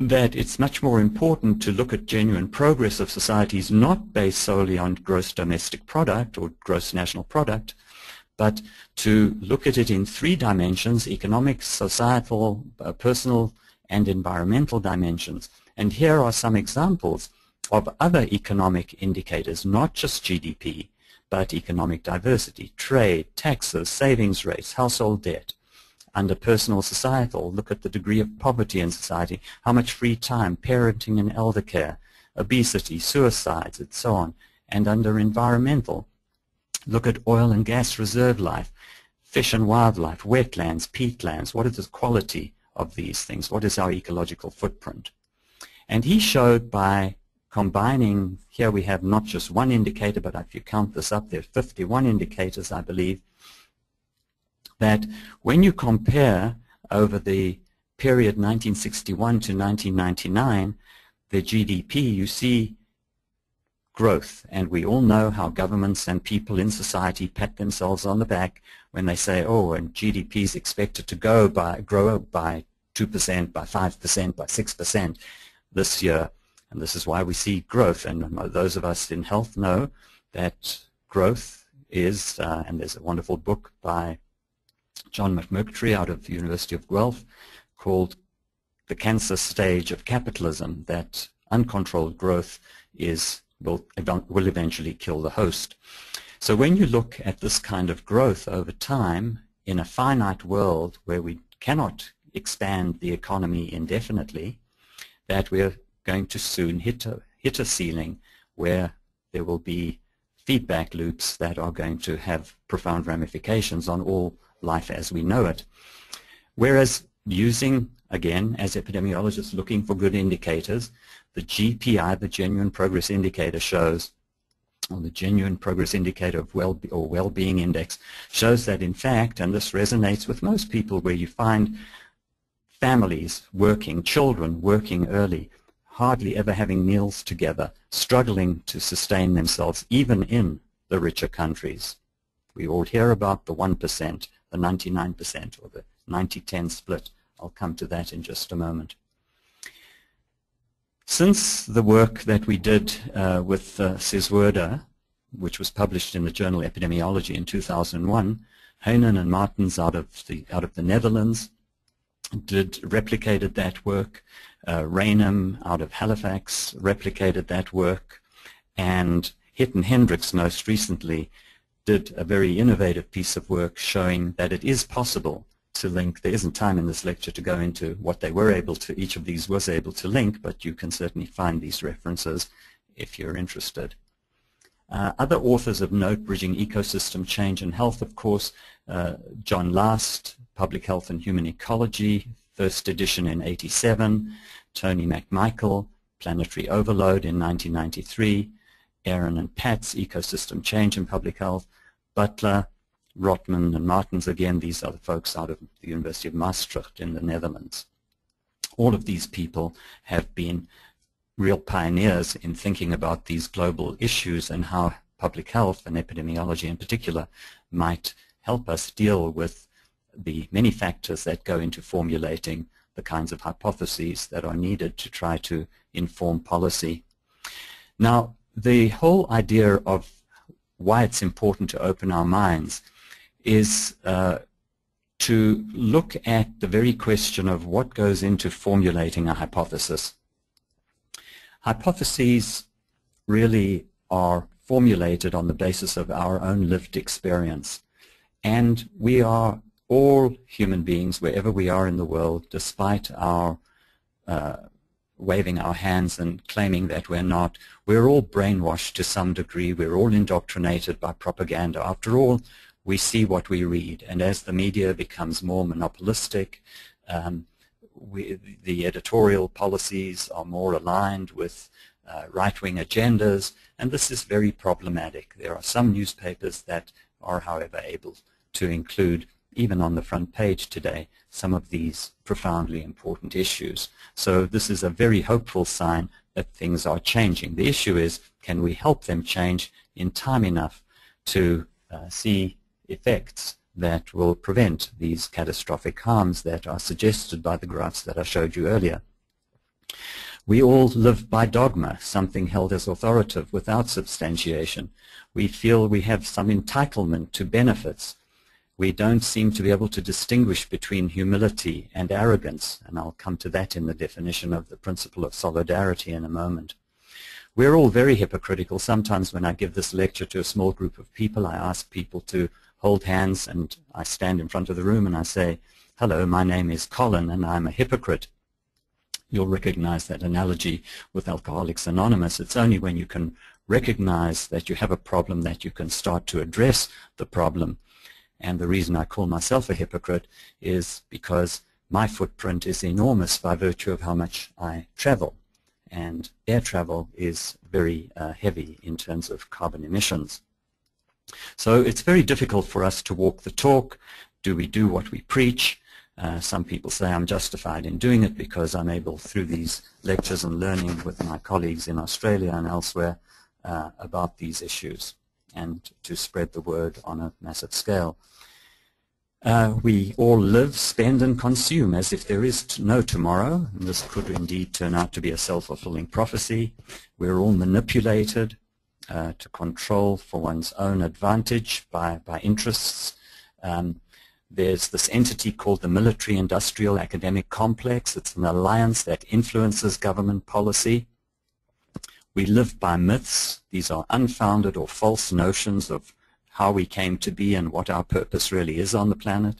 that it's much more important to look at genuine progress of societies not based solely on gross domestic product or gross national product, but to look at it in three dimensions, economic, societal, uh, personal, and environmental dimensions. And here are some examples of other economic indicators, not just GDP, but economic diversity, trade, taxes, savings rates, household debt. Under personal societal, look at the degree of poverty in society, how much free time, parenting and elder care, obesity, suicides, and so on. And under environmental, Look at oil and gas reserve life, fish and wildlife, wetlands, peatlands. What is the quality of these things? What is our ecological footprint? And he showed by combining, here we have not just one indicator, but if you count this up, there are 51 indicators, I believe, that when you compare over the period 1961 to 1999, the GDP, you see growth. And we all know how governments and people in society pat themselves on the back when they say, oh, and GDP is expected to go by, grow by 2%, by 5%, by 6% this year. And this is why we see growth. And those of us in health know that growth is, uh, and there's a wonderful book by John McMurtry out of the University of Guelph called The Cancer Stage of Capitalism, that uncontrolled growth is will, will eventually kill the host. So when you look at this kind of growth over time in a finite world where we cannot expand the economy indefinitely, that we're going to soon hit a, hit a ceiling where there will be feedback loops that are going to have profound ramifications on all life as we know it. Whereas using, again, as epidemiologists looking for good indicators, the GPI, the Genuine Progress Indicator, shows, or the Genuine Progress Indicator of well or Well-Being Index, shows that in fact, and this resonates with most people, where you find families working, children working early, hardly ever having meals together, struggling to sustain themselves, even in the richer countries. We all hear about the 1%, the 99%, or the 90-10 split. I'll come to that in just a moment. Since the work that we did uh, with uh, Sieswerda, which was published in the journal Epidemiology in 2001, Huynen and Martens out of the out of the Netherlands did replicated that work. Uh, Rainham out of Halifax replicated that work, and Hitten Hendricks most recently did a very innovative piece of work showing that it is possible to link. There isn't time in this lecture to go into what they were able to, each of these was able to link, but you can certainly find these references if you're interested. Uh, other authors of note, Bridging Ecosystem Change and Health, of course, uh, John Last, Public Health and Human Ecology, first edition in 87, Tony McMichael, Planetary Overload in 1993, Aron and Patz Ecosystem Change in Public Health, Butler, Rotman and Martens again, these are the folks out of the University of Maastricht in the Netherlands. All of these people have been real pioneers in thinking about these global issues and how public health and epidemiology in particular might help us deal with the many factors that go into formulating the kinds of hypotheses that are needed to try to inform policy. Now, the whole idea of why it's important to open our minds is uh, to look at the very question of what goes into formulating a hypothesis. Hypotheses really are formulated on the basis of our own lived experience. And we are all human beings wherever we are in the world, despite our uh, waving our hands and claiming that we're not. We're all brainwashed to some degree. We're all indoctrinated by propaganda. After all, we see what we read. And as the media becomes more monopolistic, um, we, the editorial policies are more aligned with uh, right-wing agendas, and this is very problematic. There are some newspapers that are, however, able to include, even on the front page today, some of these profoundly important issues. So this is a very hopeful sign that things are changing. The issue is, can we help them change in time enough to uh, see effects that will prevent these catastrophic harms that are suggested by the graphs that I showed you earlier. We all live by dogma, something held as authoritative without substantiation. We feel we have some entitlement to benefits. We don't seem to be able to distinguish between humility and arrogance, and I'll come to that in the definition of the principle of solidarity in a moment. We're all very hypocritical. Sometimes when I give this lecture to a small group of people, I ask people to hold hands and I stand in front of the room and I say, hello, my name is Colin and I'm a hypocrite. You'll recognize that analogy with Alcoholics Anonymous. It's only when you can recognize that you have a problem that you can start to address the problem. And the reason I call myself a hypocrite is because my footprint is enormous by virtue of how much I travel. And air travel is very uh, heavy in terms of carbon emissions. So it's very difficult for us to walk the talk. Do we do what we preach? Uh, some people say I'm justified in doing it because I'm able, through these lectures and learning with my colleagues in Australia and elsewhere, uh, about these issues and to spread the word on a massive scale. Uh, we all live, spend, and consume as if there is no tomorrow. And this could indeed turn out to be a self-fulfilling prophecy. We're all manipulated uh, to control for one's own advantage by, by interests. Um, there's this entity called the Military Industrial Academic Complex. It's an alliance that influences government policy. We live by myths. These are unfounded or false notions of how we came to be and what our purpose really is on the planet.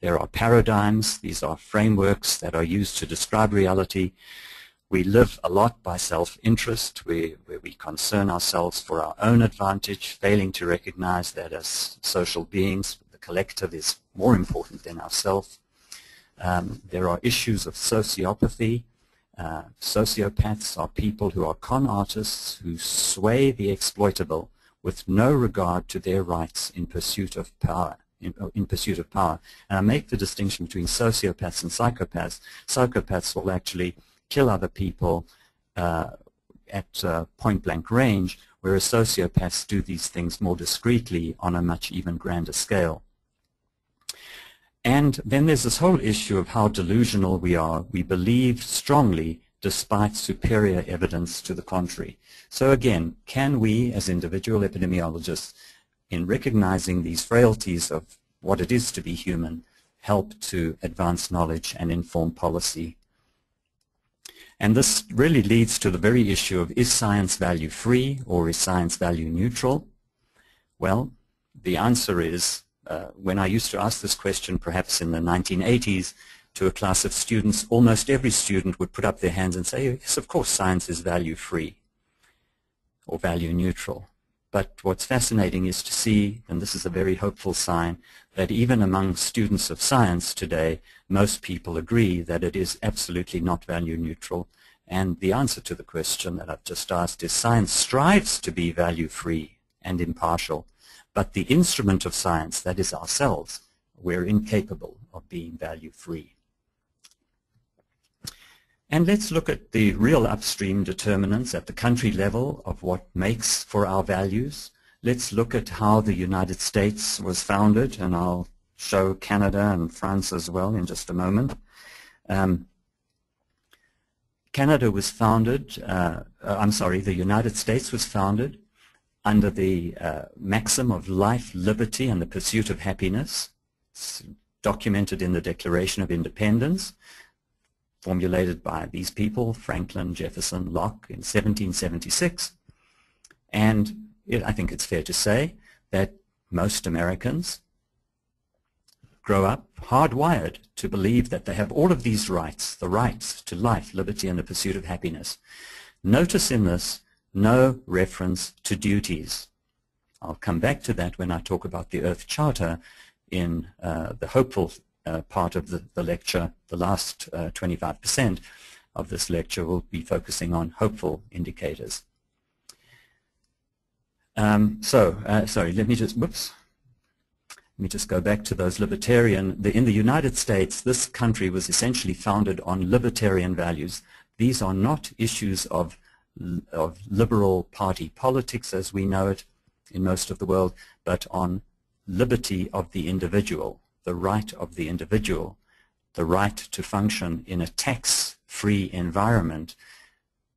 There are paradigms. These are frameworks that are used to describe reality. We live a lot by self-interest, where, we concern ourselves for our own advantage, failing to recognize that as social beings, the collective is more important than ourselves. Um, there are issues of sociopathy. Uh, sociopaths are people who are con artists who sway the exploitable with no regard to their rights in pursuit of power. In, in, pursuit of power. And I make the distinction between sociopaths and psychopaths. Psychopaths will actually kill other people uh, at uh, point-blank range, whereas sociopaths do these things more discreetly on a much even grander scale. And then there's this whole issue of how delusional we are. We believe strongly despite superior evidence to the contrary. So again, can we as individual epidemiologists, in recognizing these frailties of what it is to be human, help to advance knowledge and inform policy and this really leads to the very issue of is science value free or is science value neutral? Well, the answer is, uh, when I used to ask this question perhaps in the 1980s to a class of students, almost every student would put up their hands and say, yes, of course science is value free or value neutral. But what's fascinating is to see, and this is a very hopeful sign, that even among students of science today, most people agree that it is absolutely not value neutral. And the answer to the question that I've just asked is science strives to be value-free and impartial, but the instrument of science, that is ourselves, we're incapable of being value-free. And let's look at the real upstream determinants at the country level of what makes for our values. Let's look at how the United States was founded, and I'll show Canada and France as well in just a moment. Um, Canada was founded, uh, uh, I'm sorry, the United States was founded under the uh, maxim of life, liberty, and the pursuit of happiness. It's documented in the Declaration of Independence formulated by these people, Franklin, Jefferson, Locke, in 1776. And it, I think it's fair to say that most Americans grow up hardwired to believe that they have all of these rights, the rights to life, liberty, and the pursuit of happiness. Notice in this no reference to duties. I'll come back to that when I talk about the Earth Charter in uh, the hopeful part of the, the, lecture, the last 25% uh, of this lecture will be focusing on hopeful indicators. Um, so, uh, sorry, let me just, whoops, let me just go back to those libertarian, the, in the United States, this country was essentially founded on libertarian values. These are not issues of, of liberal party politics as we know it in most of the world, but on liberty of the individual the right of the individual, the right to function in a tax-free environment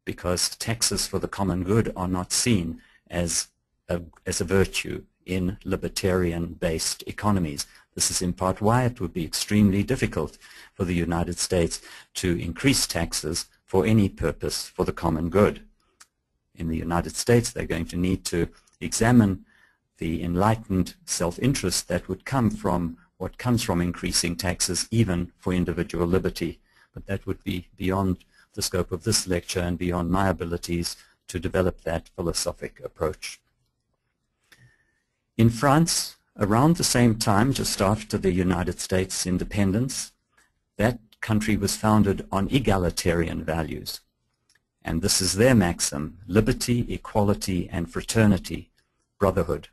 because taxes for the common good are not seen as a, as a virtue in libertarian-based economies. This is in part why it would be extremely difficult for the United States to increase taxes for any purpose for the common good. In the United States, they're going to need to examine the enlightened self-interest that would come from what comes from increasing taxes even for individual liberty. But that would be beyond the scope of this lecture and beyond my abilities to develop that philosophic approach. In France, around the same time, just after the United States independence, that country was founded on egalitarian values. And this is their maxim, liberty, equality, and fraternity, brotherhood.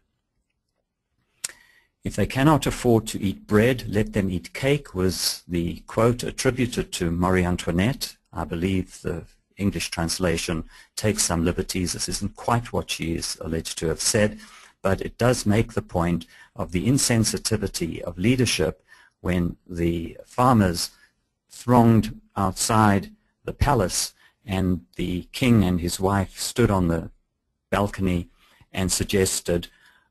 If they cannot afford to eat bread, let them eat cake was the quote attributed to Marie Antoinette. I believe the English translation takes some liberties. This isn't quite what she is alleged to have said, but it does make the point of the insensitivity of leadership when the farmers thronged outside the palace and the king and his wife stood on the balcony and suggested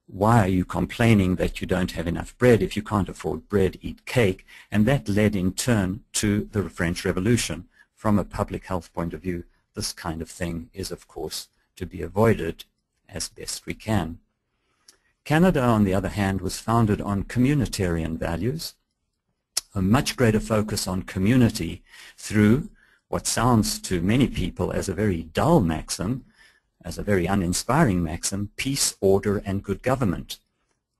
why are you complaining that you don't have enough bread? If you can't afford bread, eat cake. And that led in turn to the French Revolution. From a public health point of view, this kind of thing is, of course, to be avoided as best we can. Canada, on the other hand, was founded on communitarian values, a much greater focus on community through what sounds to many people as a very dull maxim, as a very uninspiring maxim, peace, order, and good government.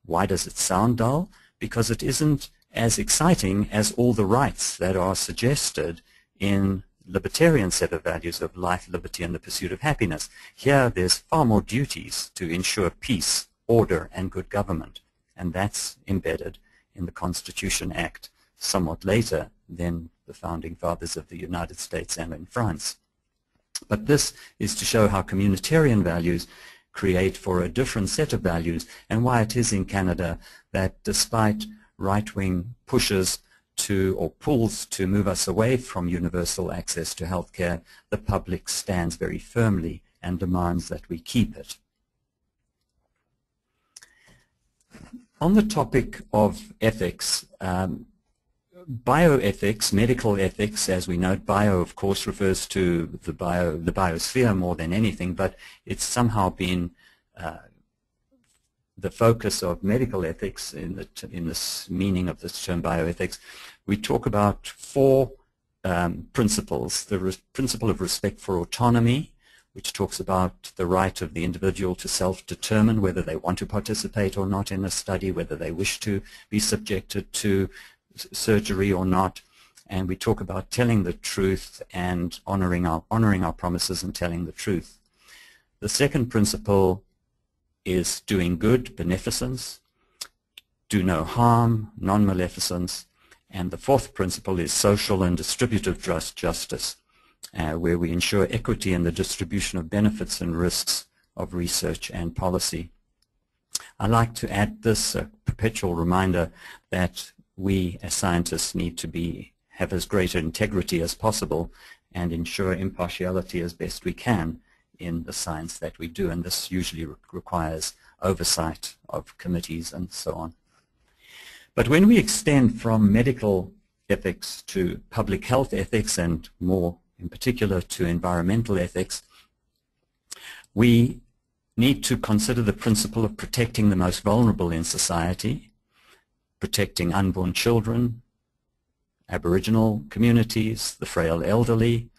Why does it sound dull? Because it isn't as exciting as all the rights that are suggested in libertarian set of values of life, liberty, and the pursuit of happiness. Here, there's far more duties to ensure peace, order, and good government, and that's embedded in the Constitution Act somewhat later than the founding fathers of the United States and in France. But this is to show how communitarian values create for a different set of values and why it is in Canada that despite right-wing pushes to or pulls to move us away from universal access to healthcare, the public stands very firmly and demands that we keep it. On the topic of ethics, um, bioethics, medical ethics, as we know, bio of course refers to the bio, the biosphere more than anything, but it's somehow been uh, the focus of medical ethics in the in this meaning of this term bioethics. We talk about four um, principles: the principle of respect for autonomy, which talks about the right of the individual to self-determine whether they want to participate or not in a study, whether they wish to be subjected to surgery or not. And we talk about telling the truth and honoring our, honoring our promises and telling the truth. The second principle is doing good, beneficence, do no harm, non-maleficence, and the fourth principle is social and distributive justice, uh, where we ensure equity in the distribution of benefits and risks of research and policy. I like to add this a perpetual reminder that we as scientists need to be have as great integrity as possible and ensure impartiality as best we can in the science that we do, and this usually re requires oversight of committees and so on. But when we extend from medical ethics to public health ethics and more in particular to environmental ethics, we need to consider the principle of protecting the most vulnerable in society, protecting unborn children, Aboriginal communities, the frail elderly,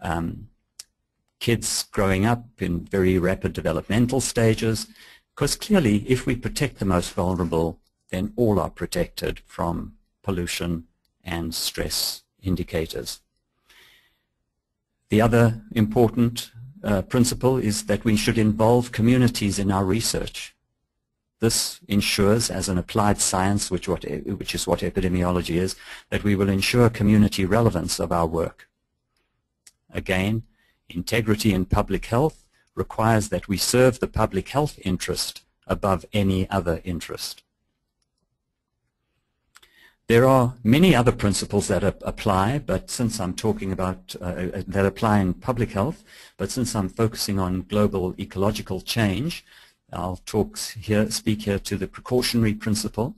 um, kids growing up in very rapid developmental stages, because clearly if we protect the most vulnerable, then all are protected from pollution and stress indicators. The other important uh, principle is that we should involve communities in our research. This ensures, as an applied science, which, what, which is what epidemiology is, that we will ensure community relevance of our work. Again, integrity in public health requires that we serve the public health interest above any other interest. There are many other principles that apply, but since I'm talking about uh, uh, that apply in public health, but since I'm focusing on global ecological change, I'll talk here, speak here to the precautionary principle.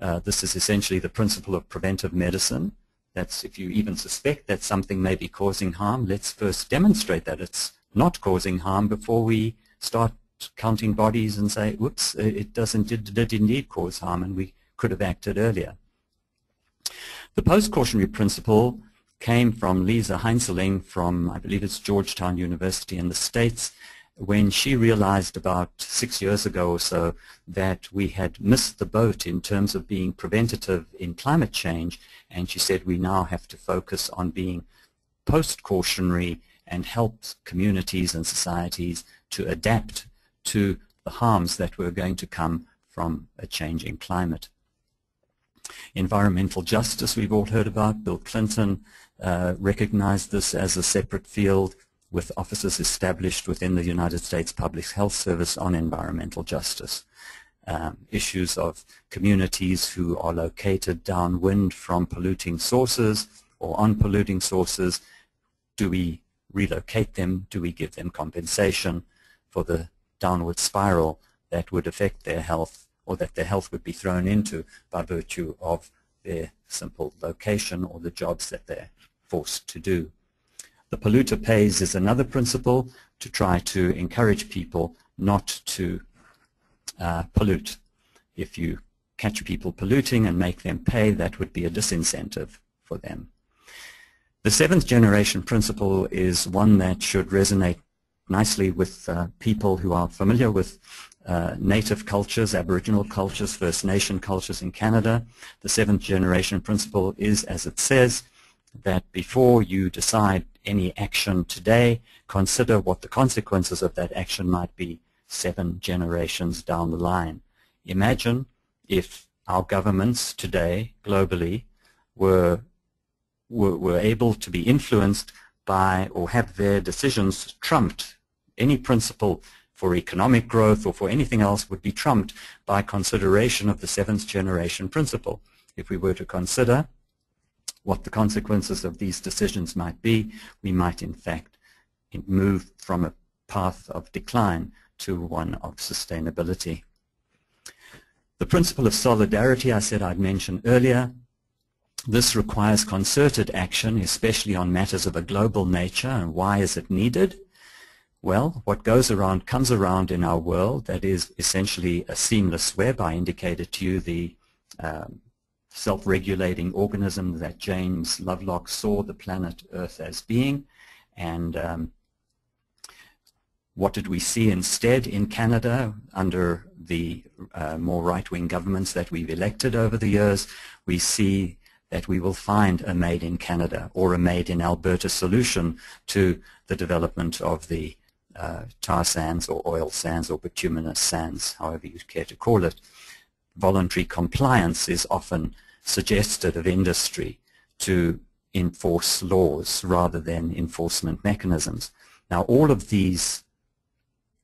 Uh, this is essentially the principle of preventive medicine. That's if you even suspect that something may be causing harm, let's first demonstrate that it's not causing harm before we start counting bodies and say, whoops, it doesn't, it did indeed cause harm and we could have acted earlier. The post-cautionary principle came from Lisa Heinzelling from, I believe it's Georgetown University in the States, when she realized about six years ago or so that we had missed the boat in terms of being preventative in climate change, and she said we now have to focus on being post-cautionary and help communities and societies to adapt to the harms that were going to come from a changing climate. Environmental justice we've all heard about. Bill Clinton uh, recognized this as a separate field with offices established within the United States Public Health Service on environmental justice. Um, issues of communities who are located downwind from polluting sources or on polluting sources. Do we relocate them? Do we give them compensation for the downward spiral that would affect their health or that their health would be thrown into by virtue of their simple location or the jobs that they're forced to do. The polluter pays is another principle to try to encourage people not to uh, pollute. If you catch people polluting and make them pay, that would be a disincentive for them. The seventh generation principle is one that should resonate nicely with uh, people who are familiar with uh, native cultures, Aboriginal cultures, First Nation cultures in Canada. The seventh generation principle is, as it says, that before you decide any action today, consider what the consequences of that action might be seven generations down the line. Imagine if our governments today, globally, were, were, were able to be influenced by or have their decisions trumped any principle for economic growth or for anything else would be trumped by consideration of the seventh generation principle. If we were to consider what the consequences of these decisions might be, we might in fact move from a path of decline to one of sustainability. The principle of solidarity I said I'd mentioned earlier. This requires concerted action, especially on matters of a global nature, and why is it needed? Well, what goes around comes around in our world. That is essentially a seamless web. I indicated to you the um, self-regulating organism that James Lovelock saw the planet Earth as being. And um, what did we see instead in Canada under the uh, more right-wing governments that we've elected over the years? We see that we will find a made in Canada or a made in Alberta solution to the development of the uh, tar sands or oil sands or bituminous sands, however you care to call it. Voluntary compliance is often suggested of industry to enforce laws rather than enforcement mechanisms. Now all of these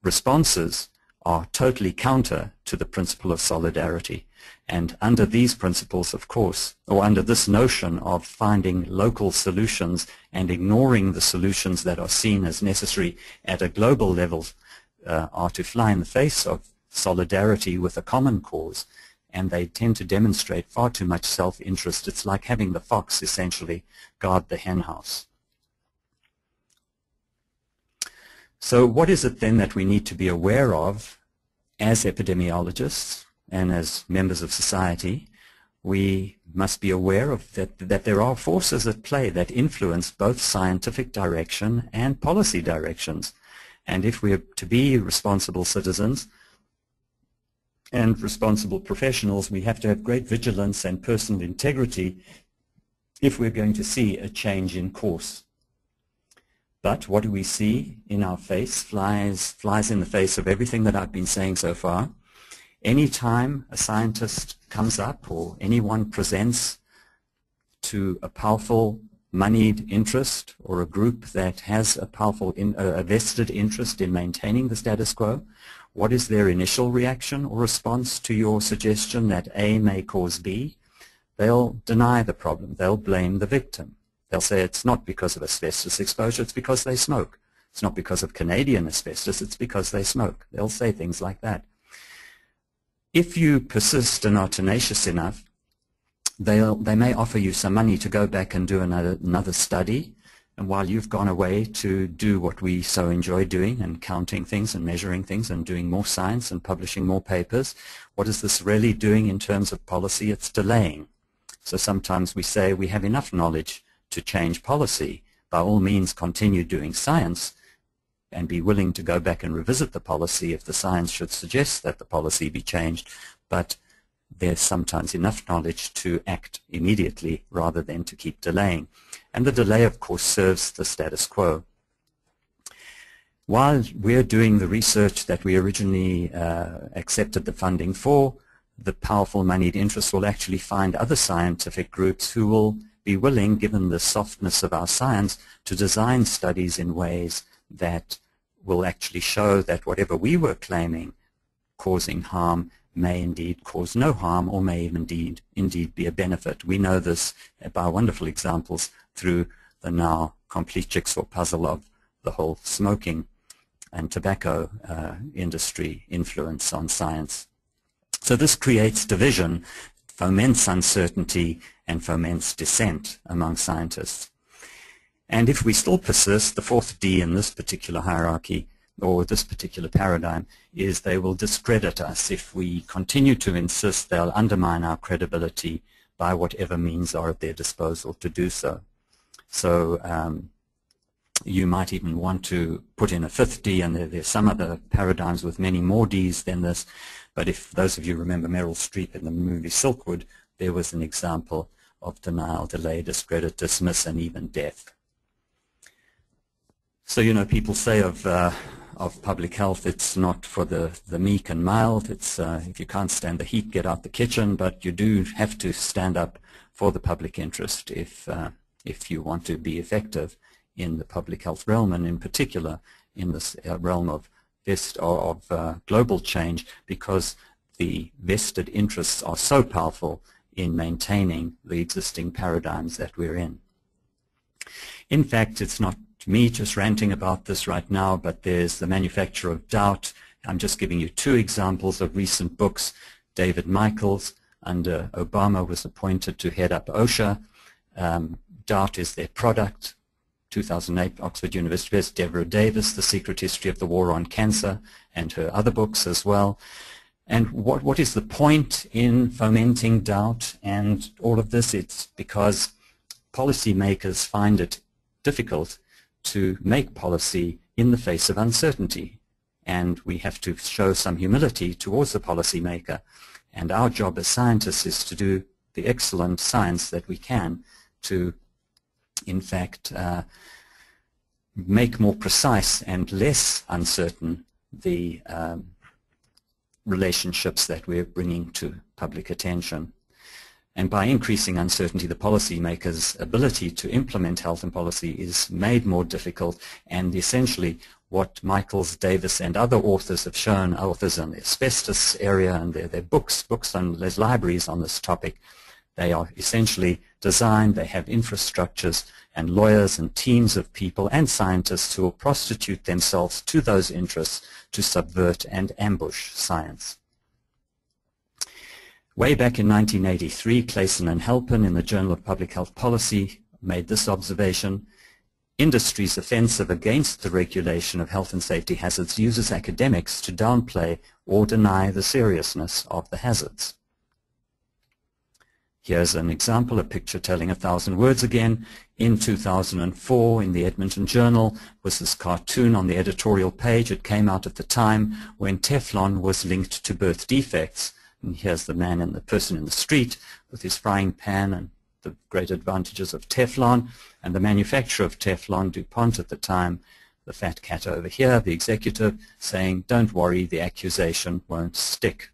responses are totally counter to the principle of solidarity. And under these principles, of course, or under this notion of finding local solutions and ignoring the solutions that are seen as necessary at a global level uh, are to fly in the face of solidarity with a common cause. And they tend to demonstrate far too much self-interest. It's like having the fox essentially guard the henhouse. So what is it then that we need to be aware of as epidemiologists and as members of society? We must be aware of that, that there are forces at play that influence both scientific direction and policy directions. And if we're to be responsible citizens and responsible professionals, we have to have great vigilance and personal integrity if we're going to see a change in course. But what do we see in our face? Flies, flies in the face of everything that I've been saying so far. Anytime a scientist comes up or anyone presents to a powerful moneyed interest or a group that has a powerful, in, a vested interest in maintaining the status quo, what is their initial reaction or response to your suggestion that A may cause B? They'll deny the problem. They'll blame the victim. They'll say it's not because of asbestos exposure, it's because they smoke. It's not because of Canadian asbestos, it's because they smoke. They'll say things like that. If you persist and are tenacious enough, they'll, they may offer you some money to go back and do another, another study. And while you've gone away to do what we so enjoy doing and counting things and measuring things and doing more science and publishing more papers, what is this really doing in terms of policy? It's delaying. So sometimes we say we have enough knowledge to change policy, by all means continue doing science and be willing to go back and revisit the policy if the science should suggest that the policy be changed, but there's sometimes enough knowledge to act immediately rather than to keep delaying. And the delay, of course, serves the status quo. While we're doing the research that we originally uh, accepted the funding for, the powerful moneyed interests will actually find other scientific groups who will be willing, given the softness of our science, to design studies in ways that will actually show that whatever we were claiming causing harm may indeed cause no harm or may even indeed, indeed be a benefit. We know this by wonderful examples through the now complete jigsaw puzzle of the whole smoking and tobacco uh, industry influence on science. So this creates division, foments uncertainty, and foments dissent among scientists. And if we still persist, the fourth D in this particular hierarchy or this particular paradigm is they will discredit us. If we continue to insist, they'll undermine our credibility by whatever means are at their disposal to do so. So um, you might even want to put in a fifth D, and there, there's some other paradigms with many more Ds than this. But if those of you remember Meryl Streep in the movie Silkwood, there was an example of denial, delay, discredit, dismiss, and even death. So, you know, people say of, uh, of public health, it's not for the, the meek and mild. It's uh, if you can't stand the heat, get out the kitchen. But you do have to stand up for the public interest if, uh, if you want to be effective in the public health realm, and in particular in this uh, realm of, of uh, global change, because the vested interests are so powerful in maintaining the existing paradigms that we're in. In fact, it's not me just ranting about this right now, but there's the manufacture of doubt. I'm just giving you two examples of recent books. David Michaels, under Obama, was appointed to head up OSHA. Um, doubt is their product. 2008 Oxford University Press, Devra Davis, The Secret History of the War on Cancer, and her other books as well. And what, what is the point in fomenting doubt and all of this? It's because policymakers find it difficult to make policy in the face of uncertainty. and we have to show some humility towards the policymaker. And our job as scientists is to do the excellent science that we can to, in fact, uh, make more precise and less uncertain the um, relationships that we're bringing to public attention. And by increasing uncertainty, the policymaker's ability to implement health and policy is made more difficult and essentially what Michaels, Davis and other authors have shown, authors in the asbestos area and their, their books, books on, there's libraries on this topic. They are essentially designed, they have infrastructures and lawyers and teams of people and scientists who will prostitute themselves to those interests to subvert and ambush science. Way back in 1983, Clayson and Halpin in the Journal of Public Health Policy made this observation. Industry's offensive against the regulation of health and safety hazards uses academics to downplay or deny the seriousness of the hazards. Here's an example, a picture telling a thousand words again. In 2004, in the Edmonton Journal, was this cartoon on the editorial page. It came out at the time when Teflon was linked to birth defects. And here's the man and the person in the street with his frying pan and the great advantages of Teflon. And the manufacturer of Teflon, DuPont at the time, the fat cat over here, the executive, saying, don't worry, the accusation won't stick.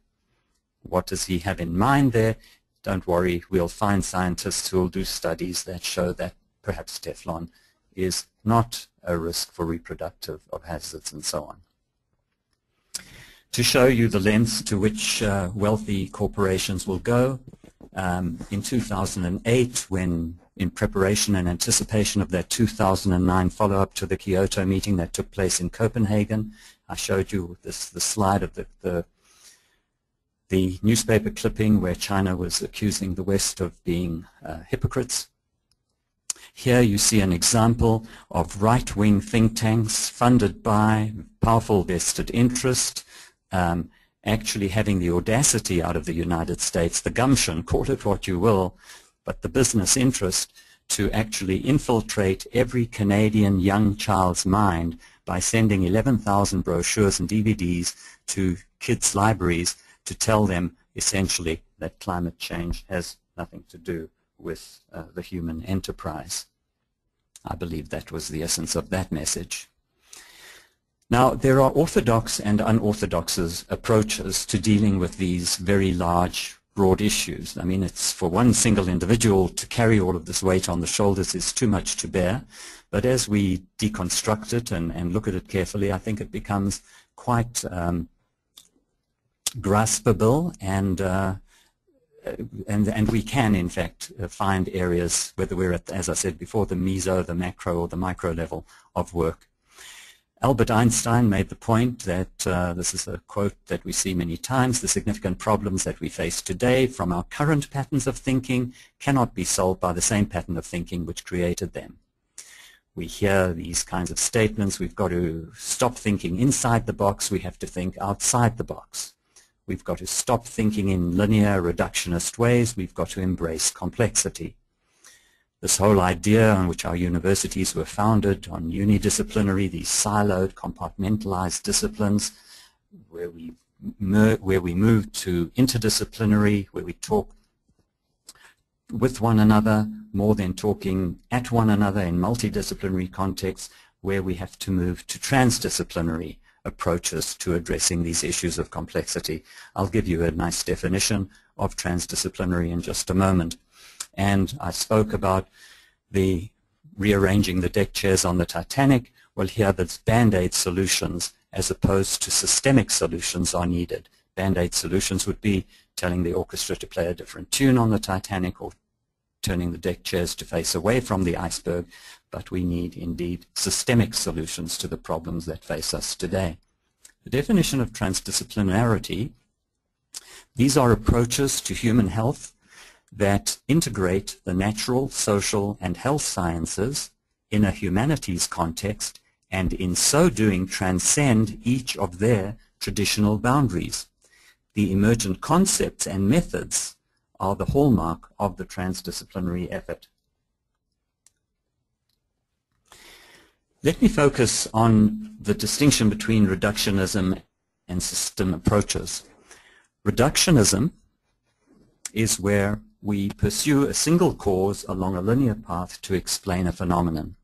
What does he have in mind there? Don't worry, we'll find scientists who will do studies that show that perhaps Teflon is not a risk for reproductive of hazards and so on to show you the lengths to which uh, wealthy corporations will go. Um, in 2008, when in preparation and anticipation of that 2009 follow-up to the Kyoto meeting that took place in Copenhagen, I showed you this the slide of the, the the newspaper clipping where China was accusing the West of being uh, hypocrites. Here you see an example of right-wing think tanks funded by powerful vested interest um, actually having the audacity out of the United States, the gumption, call it what you will, but the business interest to actually infiltrate every Canadian young child's mind by sending 11,000 brochures and DVDs to kids' libraries to tell them essentially that climate change has nothing to do with uh, the human enterprise. I believe that was the essence of that message. Now, there are orthodox and unorthodox approaches to dealing with these very large, broad issues. I mean, it's for one single individual to carry all of this weight on the shoulders is too much to bear. But as we deconstruct it and, and look at it carefully, I think it becomes quite um, graspable and uh, and and we can in fact find areas whether we're at as I said before the meso, the macro or the micro level of work Albert Einstein made the point that, uh, this is a quote that we see many times, the significant problems that we face today from our current patterns of thinking cannot be solved by the same pattern of thinking which created them. We hear these kinds of statements, we've got to stop thinking inside the box, we have to think outside the box. We've got to stop thinking in linear reductionist ways, we've got to embrace complexity. This whole idea on which our universities were founded on unidisciplinary, these siloed, compartmentalized disciplines, where we where we move to interdisciplinary, where we talk with one another more than talking at one another in multidisciplinary contexts, where we have to move to transdisciplinary approaches to addressing these issues of complexity. I'll give you a nice definition of transdisciplinary in just a moment. And I spoke about the rearranging the deck chairs on the Titanic. Well, here the band-aid solutions as opposed to systemic solutions are needed. Band-aid solutions would be telling the orchestra to play a different tune on the Titanic or turning the deck chairs to face away from the iceberg, but we need indeed systemic solutions to the problems that face us today. The definition of transdisciplinarity, these are approaches to human health that integrate the natural, social, and health sciences in a humanities context and in so doing transcend each of their traditional boundaries. The emergent concepts and methods are the hallmark of the transdisciplinary effort. Let me focus on the distinction between reductionism and system approaches. Reductionism is where we pursue a single cause along a linear path to explain a phenomenon.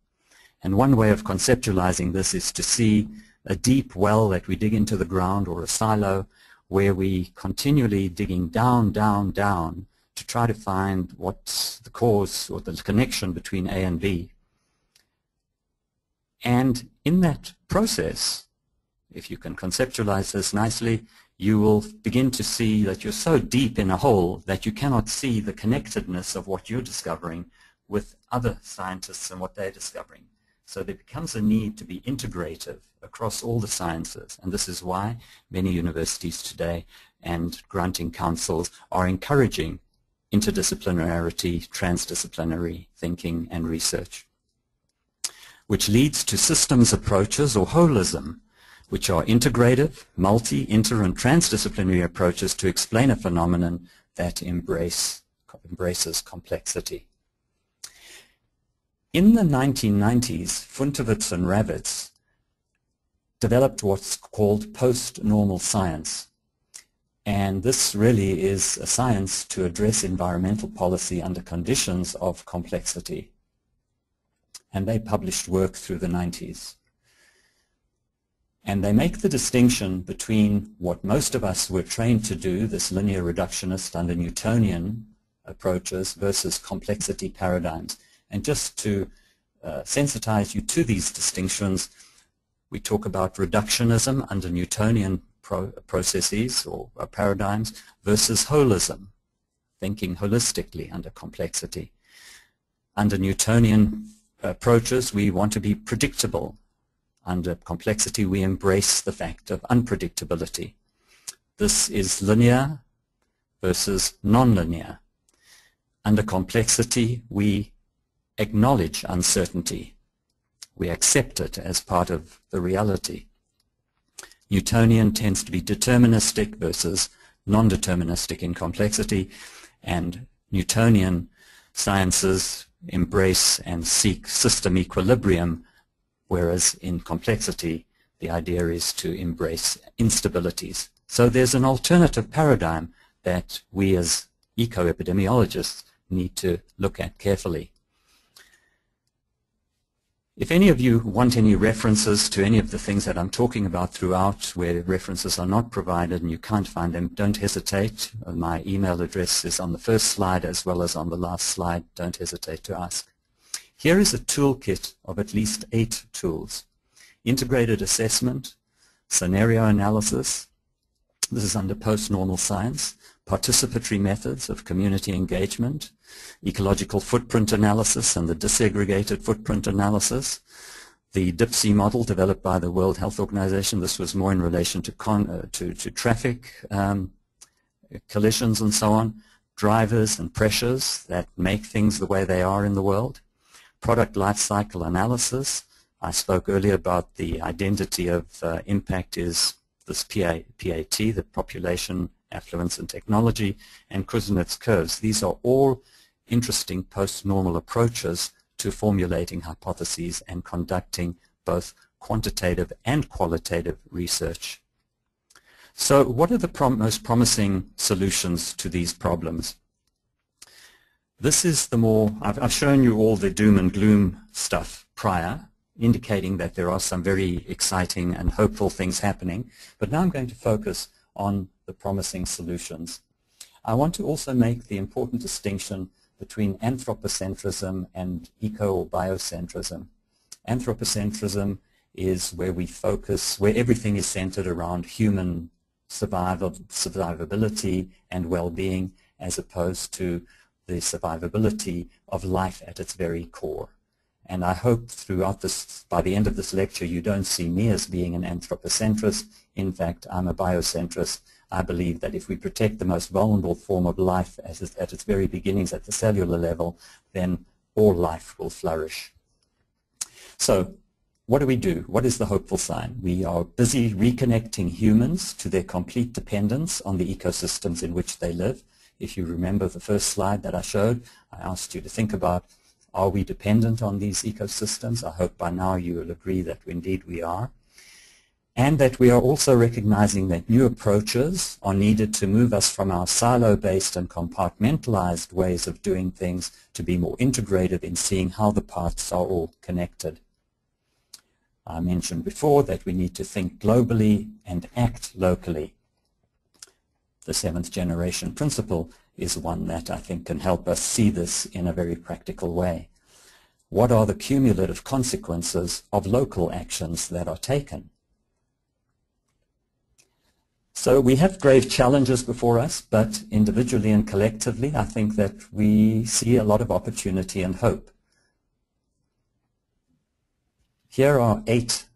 And one way of conceptualizing this is to see a deep well that we dig into the ground or a silo where we continually digging down, down, down to try to find what's the cause or the connection between A and B. And in that process, if you can conceptualize this nicely, you will begin to see that you're so deep in a hole that you cannot see the connectedness of what you're discovering with other scientists and what they're discovering. So there becomes a need to be integrative across all the sciences. And this is why many universities today and granting councils are encouraging interdisciplinarity, transdisciplinary thinking and research, which leads to systems approaches or holism, which are integrative, multi, inter, and transdisciplinary approaches to explain a phenomenon that embrace, embraces complexity. In the 1990s, Funtowicz and Ravetz developed what's called post-normal science. And this really is a science to address environmental policy under conditions of complexity. And they published work through the 90s. And they make the distinction between what most of us were trained to do, this linear reductionist under Newtonian approaches versus complexity paradigms. And just to uh, sensitize you to these distinctions, we talk about reductionism under Newtonian pro processes or uh, paradigms versus holism, thinking holistically under complexity. Under Newtonian approaches, we want to be predictable. Under complexity, we embrace the fact of unpredictability. This is linear versus nonlinear. Under complexity, we acknowledge uncertainty. We accept it as part of the reality. Newtonian tends to be deterministic versus non-deterministic in complexity, and Newtonian sciences embrace and seek system equilibrium, whereas in complexity, the idea is to embrace instabilities. So there's an alternative paradigm that we as eco-epidemiologists need to look at carefully. If any of you want any references to any of the things that I'm talking about throughout where references are not provided and you can't find them, don't hesitate. My email address is on the first slide as well as on the last slide. Don't hesitate to ask. Here is a toolkit of at least eight tools. Integrated assessment, scenario analysis, this is under post-normal science, participatory methods of community engagement, ecological footprint analysis and the disaggregated footprint analysis, the DIPSI model developed by the World Health Organization. This was more in relation to, con, uh, to, to, traffic um, collisions and so on, drivers and pressures that make things the way they are in the world, product life cycle analysis. I spoke earlier about the identity of uh, impact is this PA, PAT, the population, affluence, and technology, and Kuznets curves. These are all interesting post-normal approaches to formulating hypotheses and conducting both quantitative and qualitative research. So what are the prom most promising solutions to these problems? This is the more, I've, I've, shown you all the doom and gloom stuff prior, indicating that there are some very exciting and hopeful things happening, but now I'm going to focus on the promising solutions. I want to also make the important distinction between anthropocentrism and eco or biocentrism. Anthropocentrism is where we focus, where everything is centered around human survival, survivability and well-being as opposed to the survivability of life at its very core. And I hope throughout this, by the end of this lecture, you don't see me as being an anthropocentrist. In fact, I'm a biocentrist I believe that if we protect the most vulnerable form of life at its, at its very beginnings at the cellular level, then all life will flourish. So what do we do? What is the hopeful sign? We are busy reconnecting humans to their complete dependence on the ecosystems in which they live. If you remember the first slide that I showed, I asked you to think about Are we dependent on these ecosystems? I hope by now you will agree that indeed we are. And that we are also recognizing that new approaches are needed to move us from our silo-based and compartmentalized ways of doing things to be more integrated in seeing how the parts are all connected. I mentioned before that we need to think globally and act locally. The seventh generation principle is one that I think can help us see this in a very practical way. What are the cumulative consequences of local actions that are taken? So we have grave challenges before us, but individually and collectively, I think that we see a lot of opportunity and hope. Here are eight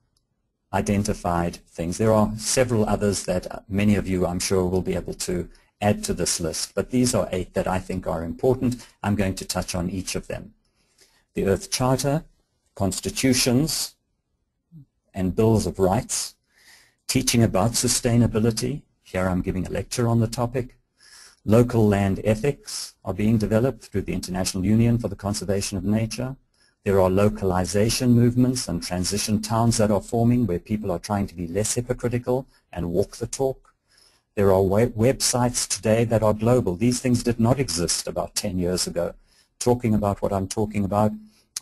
identified things. There are several others that many of you, I'm sure, will be able to add to this list, but these are eight that I think are important. I'm going to touch on each of them. The Earth Charter, constitutions and bills of rights, teaching about sustainability. Here I'm giving a lecture on the topic. Local land ethics are being developed through the International Union for the Conservation of Nature. There are localization movements and transition towns that are forming where people are trying to be less hypocritical and walk the talk. There are web websites today that are global. These things did not exist about 10 years ago. Talking about what I'm talking about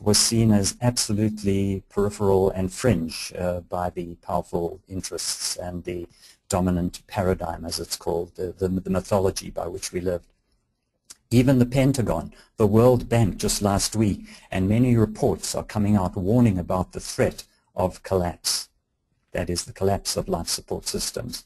was seen as absolutely peripheral and fringe uh, by the powerful interests and the dominant paradigm, as it's called, the, the, the mythology by which we lived. Even the Pentagon, the World Bank just last week, and many reports are coming out warning about the threat of collapse. That is the collapse of life support systems.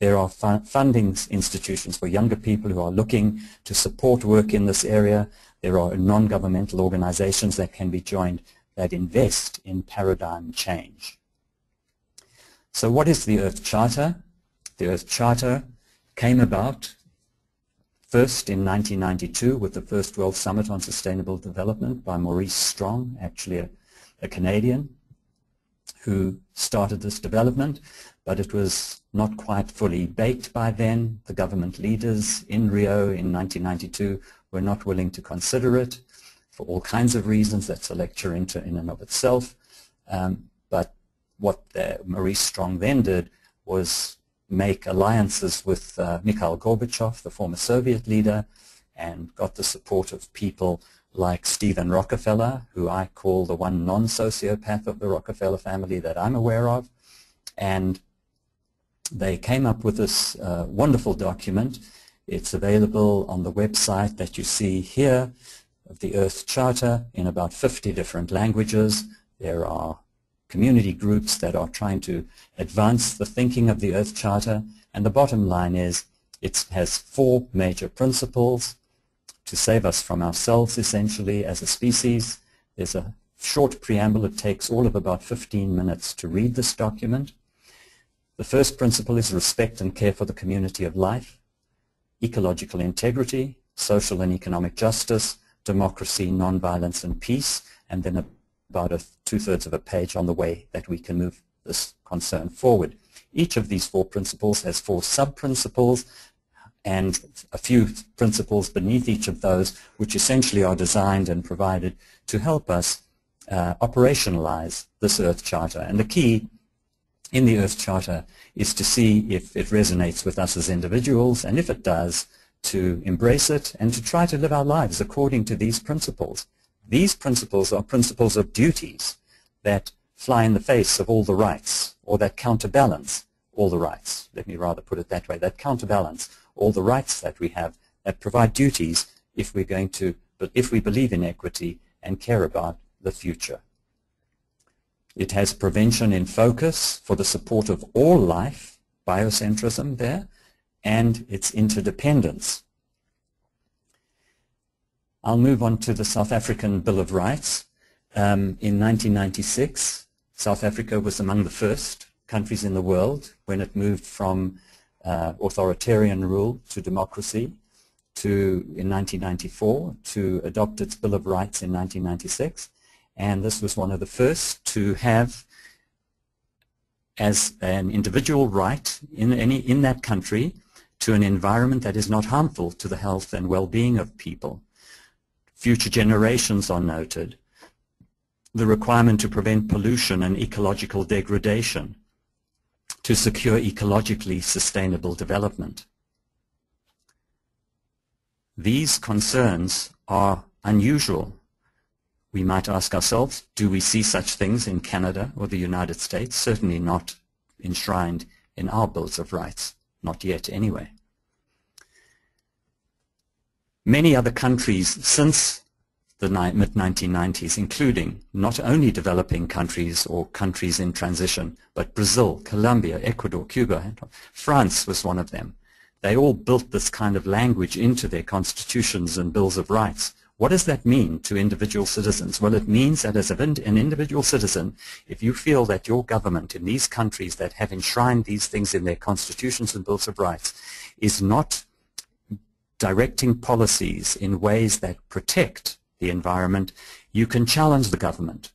There are fu funding institutions for younger people who are looking to support work in this area. There are non-governmental organizations that can be joined that invest in paradigm change. So what is the Earth Charter? The Earth Charter came about first in 1992 with the first World Summit on Sustainable Development by Maurice Strong, actually a, a Canadian, who started this development but it was not quite fully baked by then. The government leaders in Rio in 1992 were not willing to consider it for all kinds of reasons. That's a lecture into in and of itself. Um, but what Maurice Strong then did was make alliances with uh, Mikhail Gorbachev, the former Soviet leader, and got the support of people like Stephen Rockefeller, who I call the one non-sociopath of the Rockefeller family that I'm aware of, and they came up with this uh, wonderful document. It's available on the website that you see here of the Earth Charter in about 50 different languages. There are community groups that are trying to advance the thinking of the Earth Charter. And the bottom line is it has four major principles to save us from ourselves, essentially, as a species. There's a short preamble. It takes all of about 15 minutes to read this document. The first principle is respect and care for the community of life, ecological integrity, social and economic justice, democracy, nonviolence, and peace, and then about two-thirds of a page on the way that we can move this concern forward. Each of these four principles has four sub-principles and a few principles beneath each of those which essentially are designed and provided to help us uh, operationalize this Earth Charter. And the key in the Earth Charter is to see if it resonates with us as individuals, and if it does, to embrace it and to try to live our lives according to these principles. These principles are principles of duties that fly in the face of all the rights, or that counterbalance all the rights. Let me rather put it that way, that counterbalance all the rights that we have that provide duties if we're going to, but if we believe in equity and care about the future. It has prevention in focus for the support of all life, biocentrism there, and its interdependence. I'll move on to the South African Bill of Rights. Um, in 1996, South Africa was among the first countries in the world when it moved from uh, authoritarian rule to democracy to in 1994 to adopt its Bill of Rights in 1996 and this was one of the first to have as an individual right in any in that country to an environment that is not harmful to the health and well-being of people. Future generations are noted. The requirement to prevent pollution and ecological degradation, to secure ecologically sustainable development. These concerns are unusual. We might ask ourselves, do we see such things in Canada or the United States? Certainly not enshrined in our Bills of Rights. Not yet, anyway. Many other countries since the mid-1990s, including not only developing countries or countries in transition, but Brazil, Colombia, Ecuador, Cuba, France was one of them. They all built this kind of language into their constitutions and bills of rights. What does that mean to individual citizens? Well, it means that as an individual citizen, if you feel that your government in these countries that have enshrined these things in their constitutions and bills of rights is not directing policies in ways that protect the environment, you can challenge the government.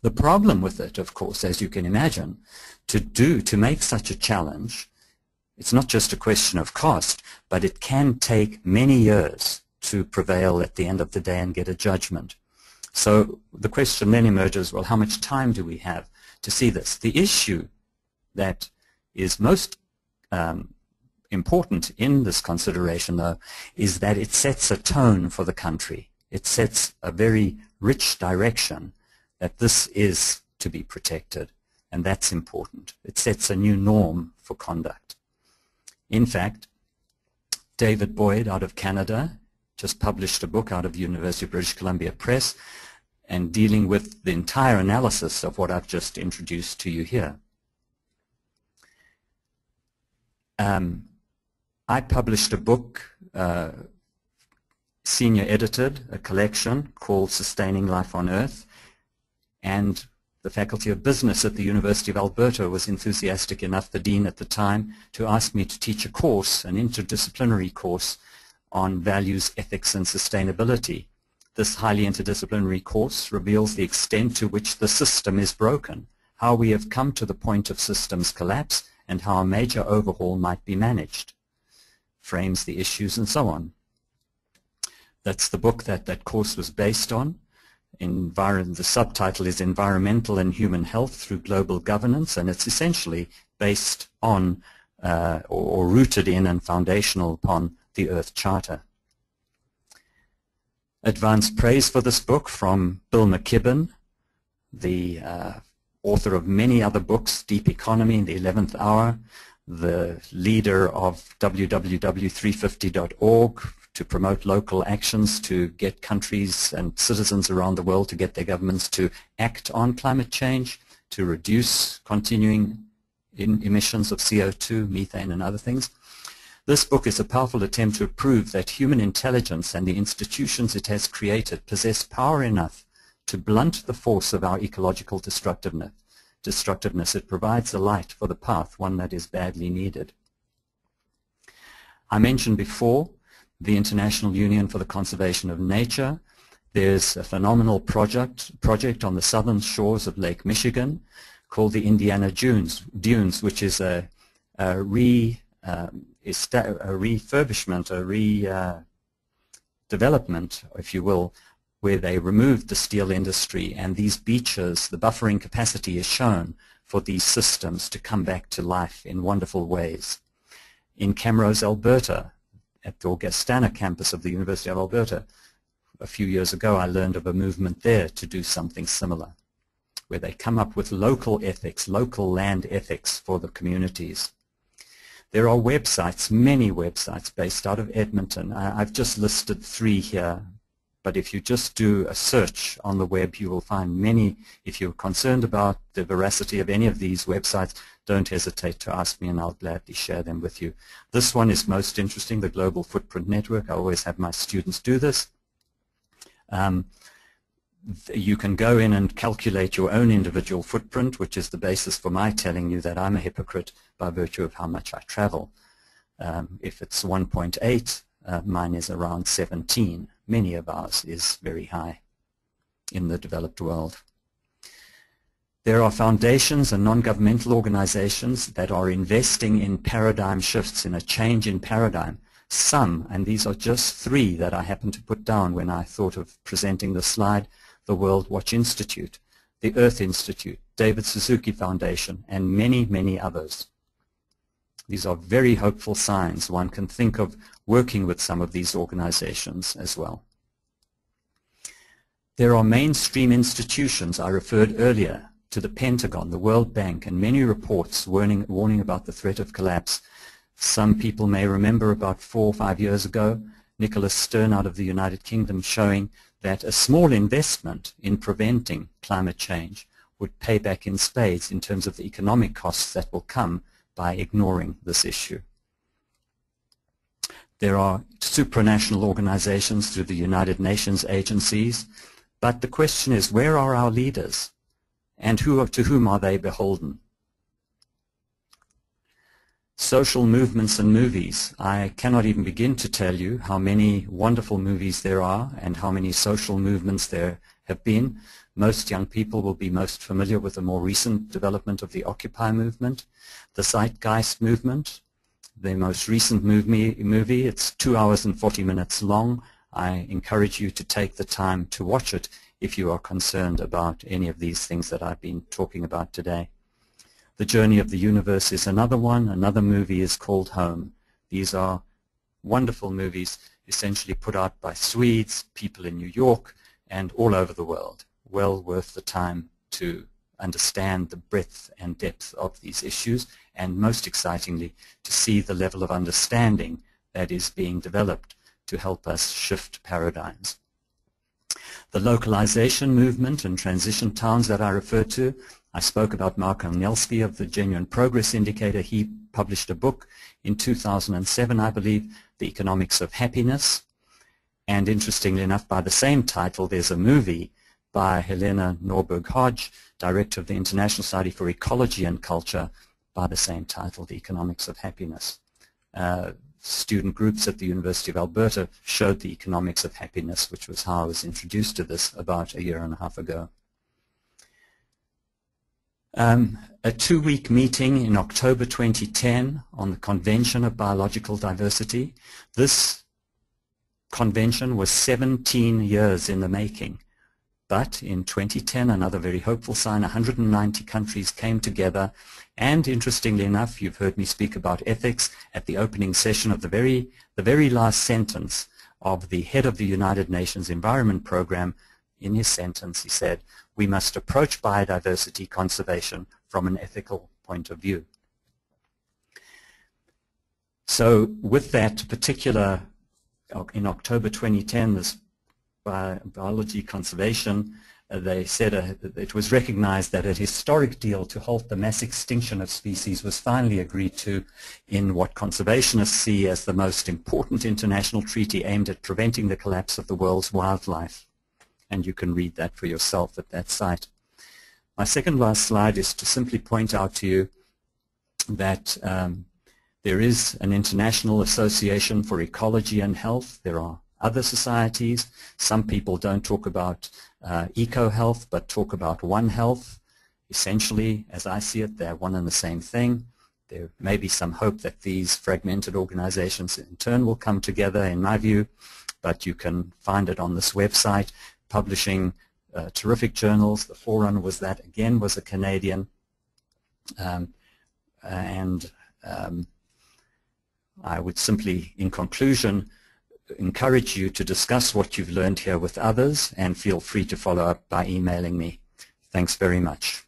The problem with it, of course, as you can imagine, to do, to make such a challenge, it's not just a question of cost, but it can take many years to prevail at the end of the day and get a judgment. So the question then emerges, well, how much time do we have to see this? The issue that is most um, important in this consideration, though, is that it sets a tone for the country. It sets a very rich direction that this is to be protected, and that's important. It sets a new norm for conduct. In fact, David Boyd out of Canada just published a book out of the University of British Columbia Press and dealing with the entire analysis of what I've just introduced to you here. Um, I published a book, uh, senior edited, a collection called Sustaining Life on Earth, and the Faculty of Business at the University of Alberta was enthusiastic enough, the dean at the time, to ask me to teach a course, an interdisciplinary course on values, ethics, and sustainability. This highly interdisciplinary course reveals the extent to which the system is broken, how we have come to the point of systems collapse, and how a major overhaul might be managed frames the issues, and so on. That's the book that that course was based on. Envir the subtitle is Environmental and Human Health Through Global Governance, and it's essentially based on uh, or, or rooted in and foundational upon the Earth Charter. Advanced praise for this book from Bill McKibben, the uh, author of many other books, Deep Economy, in The Eleventh Hour, the leader of www.350.org to promote local actions to get countries and citizens around the world to get their governments to act on climate change, to reduce continuing emissions of CO2, methane, and other things. This book is a powerful attempt to prove that human intelligence and the institutions it has created possess power enough to blunt the force of our ecological destructiveness destructiveness. It provides a light for the path, one that is badly needed. I mentioned before the International Union for the Conservation of Nature. There's a phenomenal project, project on the southern shores of Lake Michigan called the Indiana Dunes, Dunes which is a, a, re, um, uh, a refurbishment, a re-development, uh, if you will, where they removed the steel industry and these beaches, the buffering capacity is shown for these systems to come back to life in wonderful ways. In Camrose, Alberta, at the Augustana campus of the University of Alberta, a few years ago I learned of a movement there to do something similar, where they come up with local ethics, local land ethics for the communities. There are websites, many websites based out of Edmonton. I've just listed three here but if you just do a search on the web, you will find many. If you're concerned about the veracity of any of these websites, don't hesitate to ask me and I'll gladly share them with you. This one is most interesting, the Global Footprint Network. I always have my students do this. Um, you can go in and calculate your own individual footprint, which is the basis for my telling you that I'm a hypocrite by virtue of how much I travel. Um, if it's 1.8, uh, mine is around 17 many of ours is very high in the developed world. There are foundations and non-governmental organizations that are investing in paradigm shifts, in a change in paradigm. Some, and these are just three that I happened to put down when I thought of presenting the slide, the World Watch Institute, the Earth Institute, David Suzuki Foundation, and many, many others. These are very hopeful signs. One can think of working with some of these organizations as well. There are mainstream institutions I referred earlier to the Pentagon, the World Bank, and many reports warning, warning about the threat of collapse. Some people may remember about four or five years ago, Nicholas Stern out of the United Kingdom showing that a small investment in preventing climate change would pay back in spades in terms of the economic costs that will come by ignoring this issue. There are supranational organizations through the United Nations agencies, but the question is, where are our leaders? And who, to whom are they beholden? Social movements and movies. I cannot even begin to tell you how many wonderful movies there are and how many social movements there have been. Most young people will be most familiar with the more recent development of the Occupy movement, the Zeitgeist movement, the most recent movie. It's two hours and 40 minutes long. I encourage you to take the time to watch it if you are concerned about any of these things that I've been talking about today. The Journey of the Universe is another one. Another movie is called Home. These are wonderful movies essentially put out by Swedes, people in New York, and all over the world. Well worth the time to understand the breadth and depth of these issues and most excitingly to see the level of understanding that is being developed to help us shift paradigms. The localization movement and transition towns that I referred to, I spoke about Mark Anielski of the Genuine Progress Indicator. He published a book in 2007, I believe, The Economics of Happiness, and interestingly enough, by the same title, there's a movie by Helena Norberg-Hodge, director of the International Society for Ecology and Culture, by the same title, The Economics of Happiness. Uh, student groups at the University of Alberta showed the economics of happiness, which was how I was introduced to this about a year and a half ago. Um, a two-week meeting in October 2010 on the Convention of Biological Diversity. This convention was 17 years in the making. But in 2010, another very hopeful sign, 190 countries came together. And interestingly enough, you've heard me speak about ethics at the opening session of the very, the very last sentence of the head of the United Nations Environment Program. In his sentence, he said, we must approach biodiversity conservation from an ethical point of view. So with that particular in October 2010, this biology conservation, uh, they said uh, it was recognized that a historic deal to halt the mass extinction of species was finally agreed to in what conservationists see as the most important international treaty aimed at preventing the collapse of the world's wildlife. And you can read that for yourself at that site. My second last slide is to simply point out to you that um, there is an International Association for Ecology and Health. There are other societies. Some people don't talk about uh, eco-health, but talk about One Health. Essentially, as I see it, they're one and the same thing. There may be some hope that these fragmented organizations in turn will come together, in my view, but you can find it on this website, publishing uh, terrific journals. The forerunner was that, again, was a Canadian. Um, and um, I would simply, in conclusion, encourage you to discuss what you've learned here with others and feel free to follow up by emailing me. Thanks very much.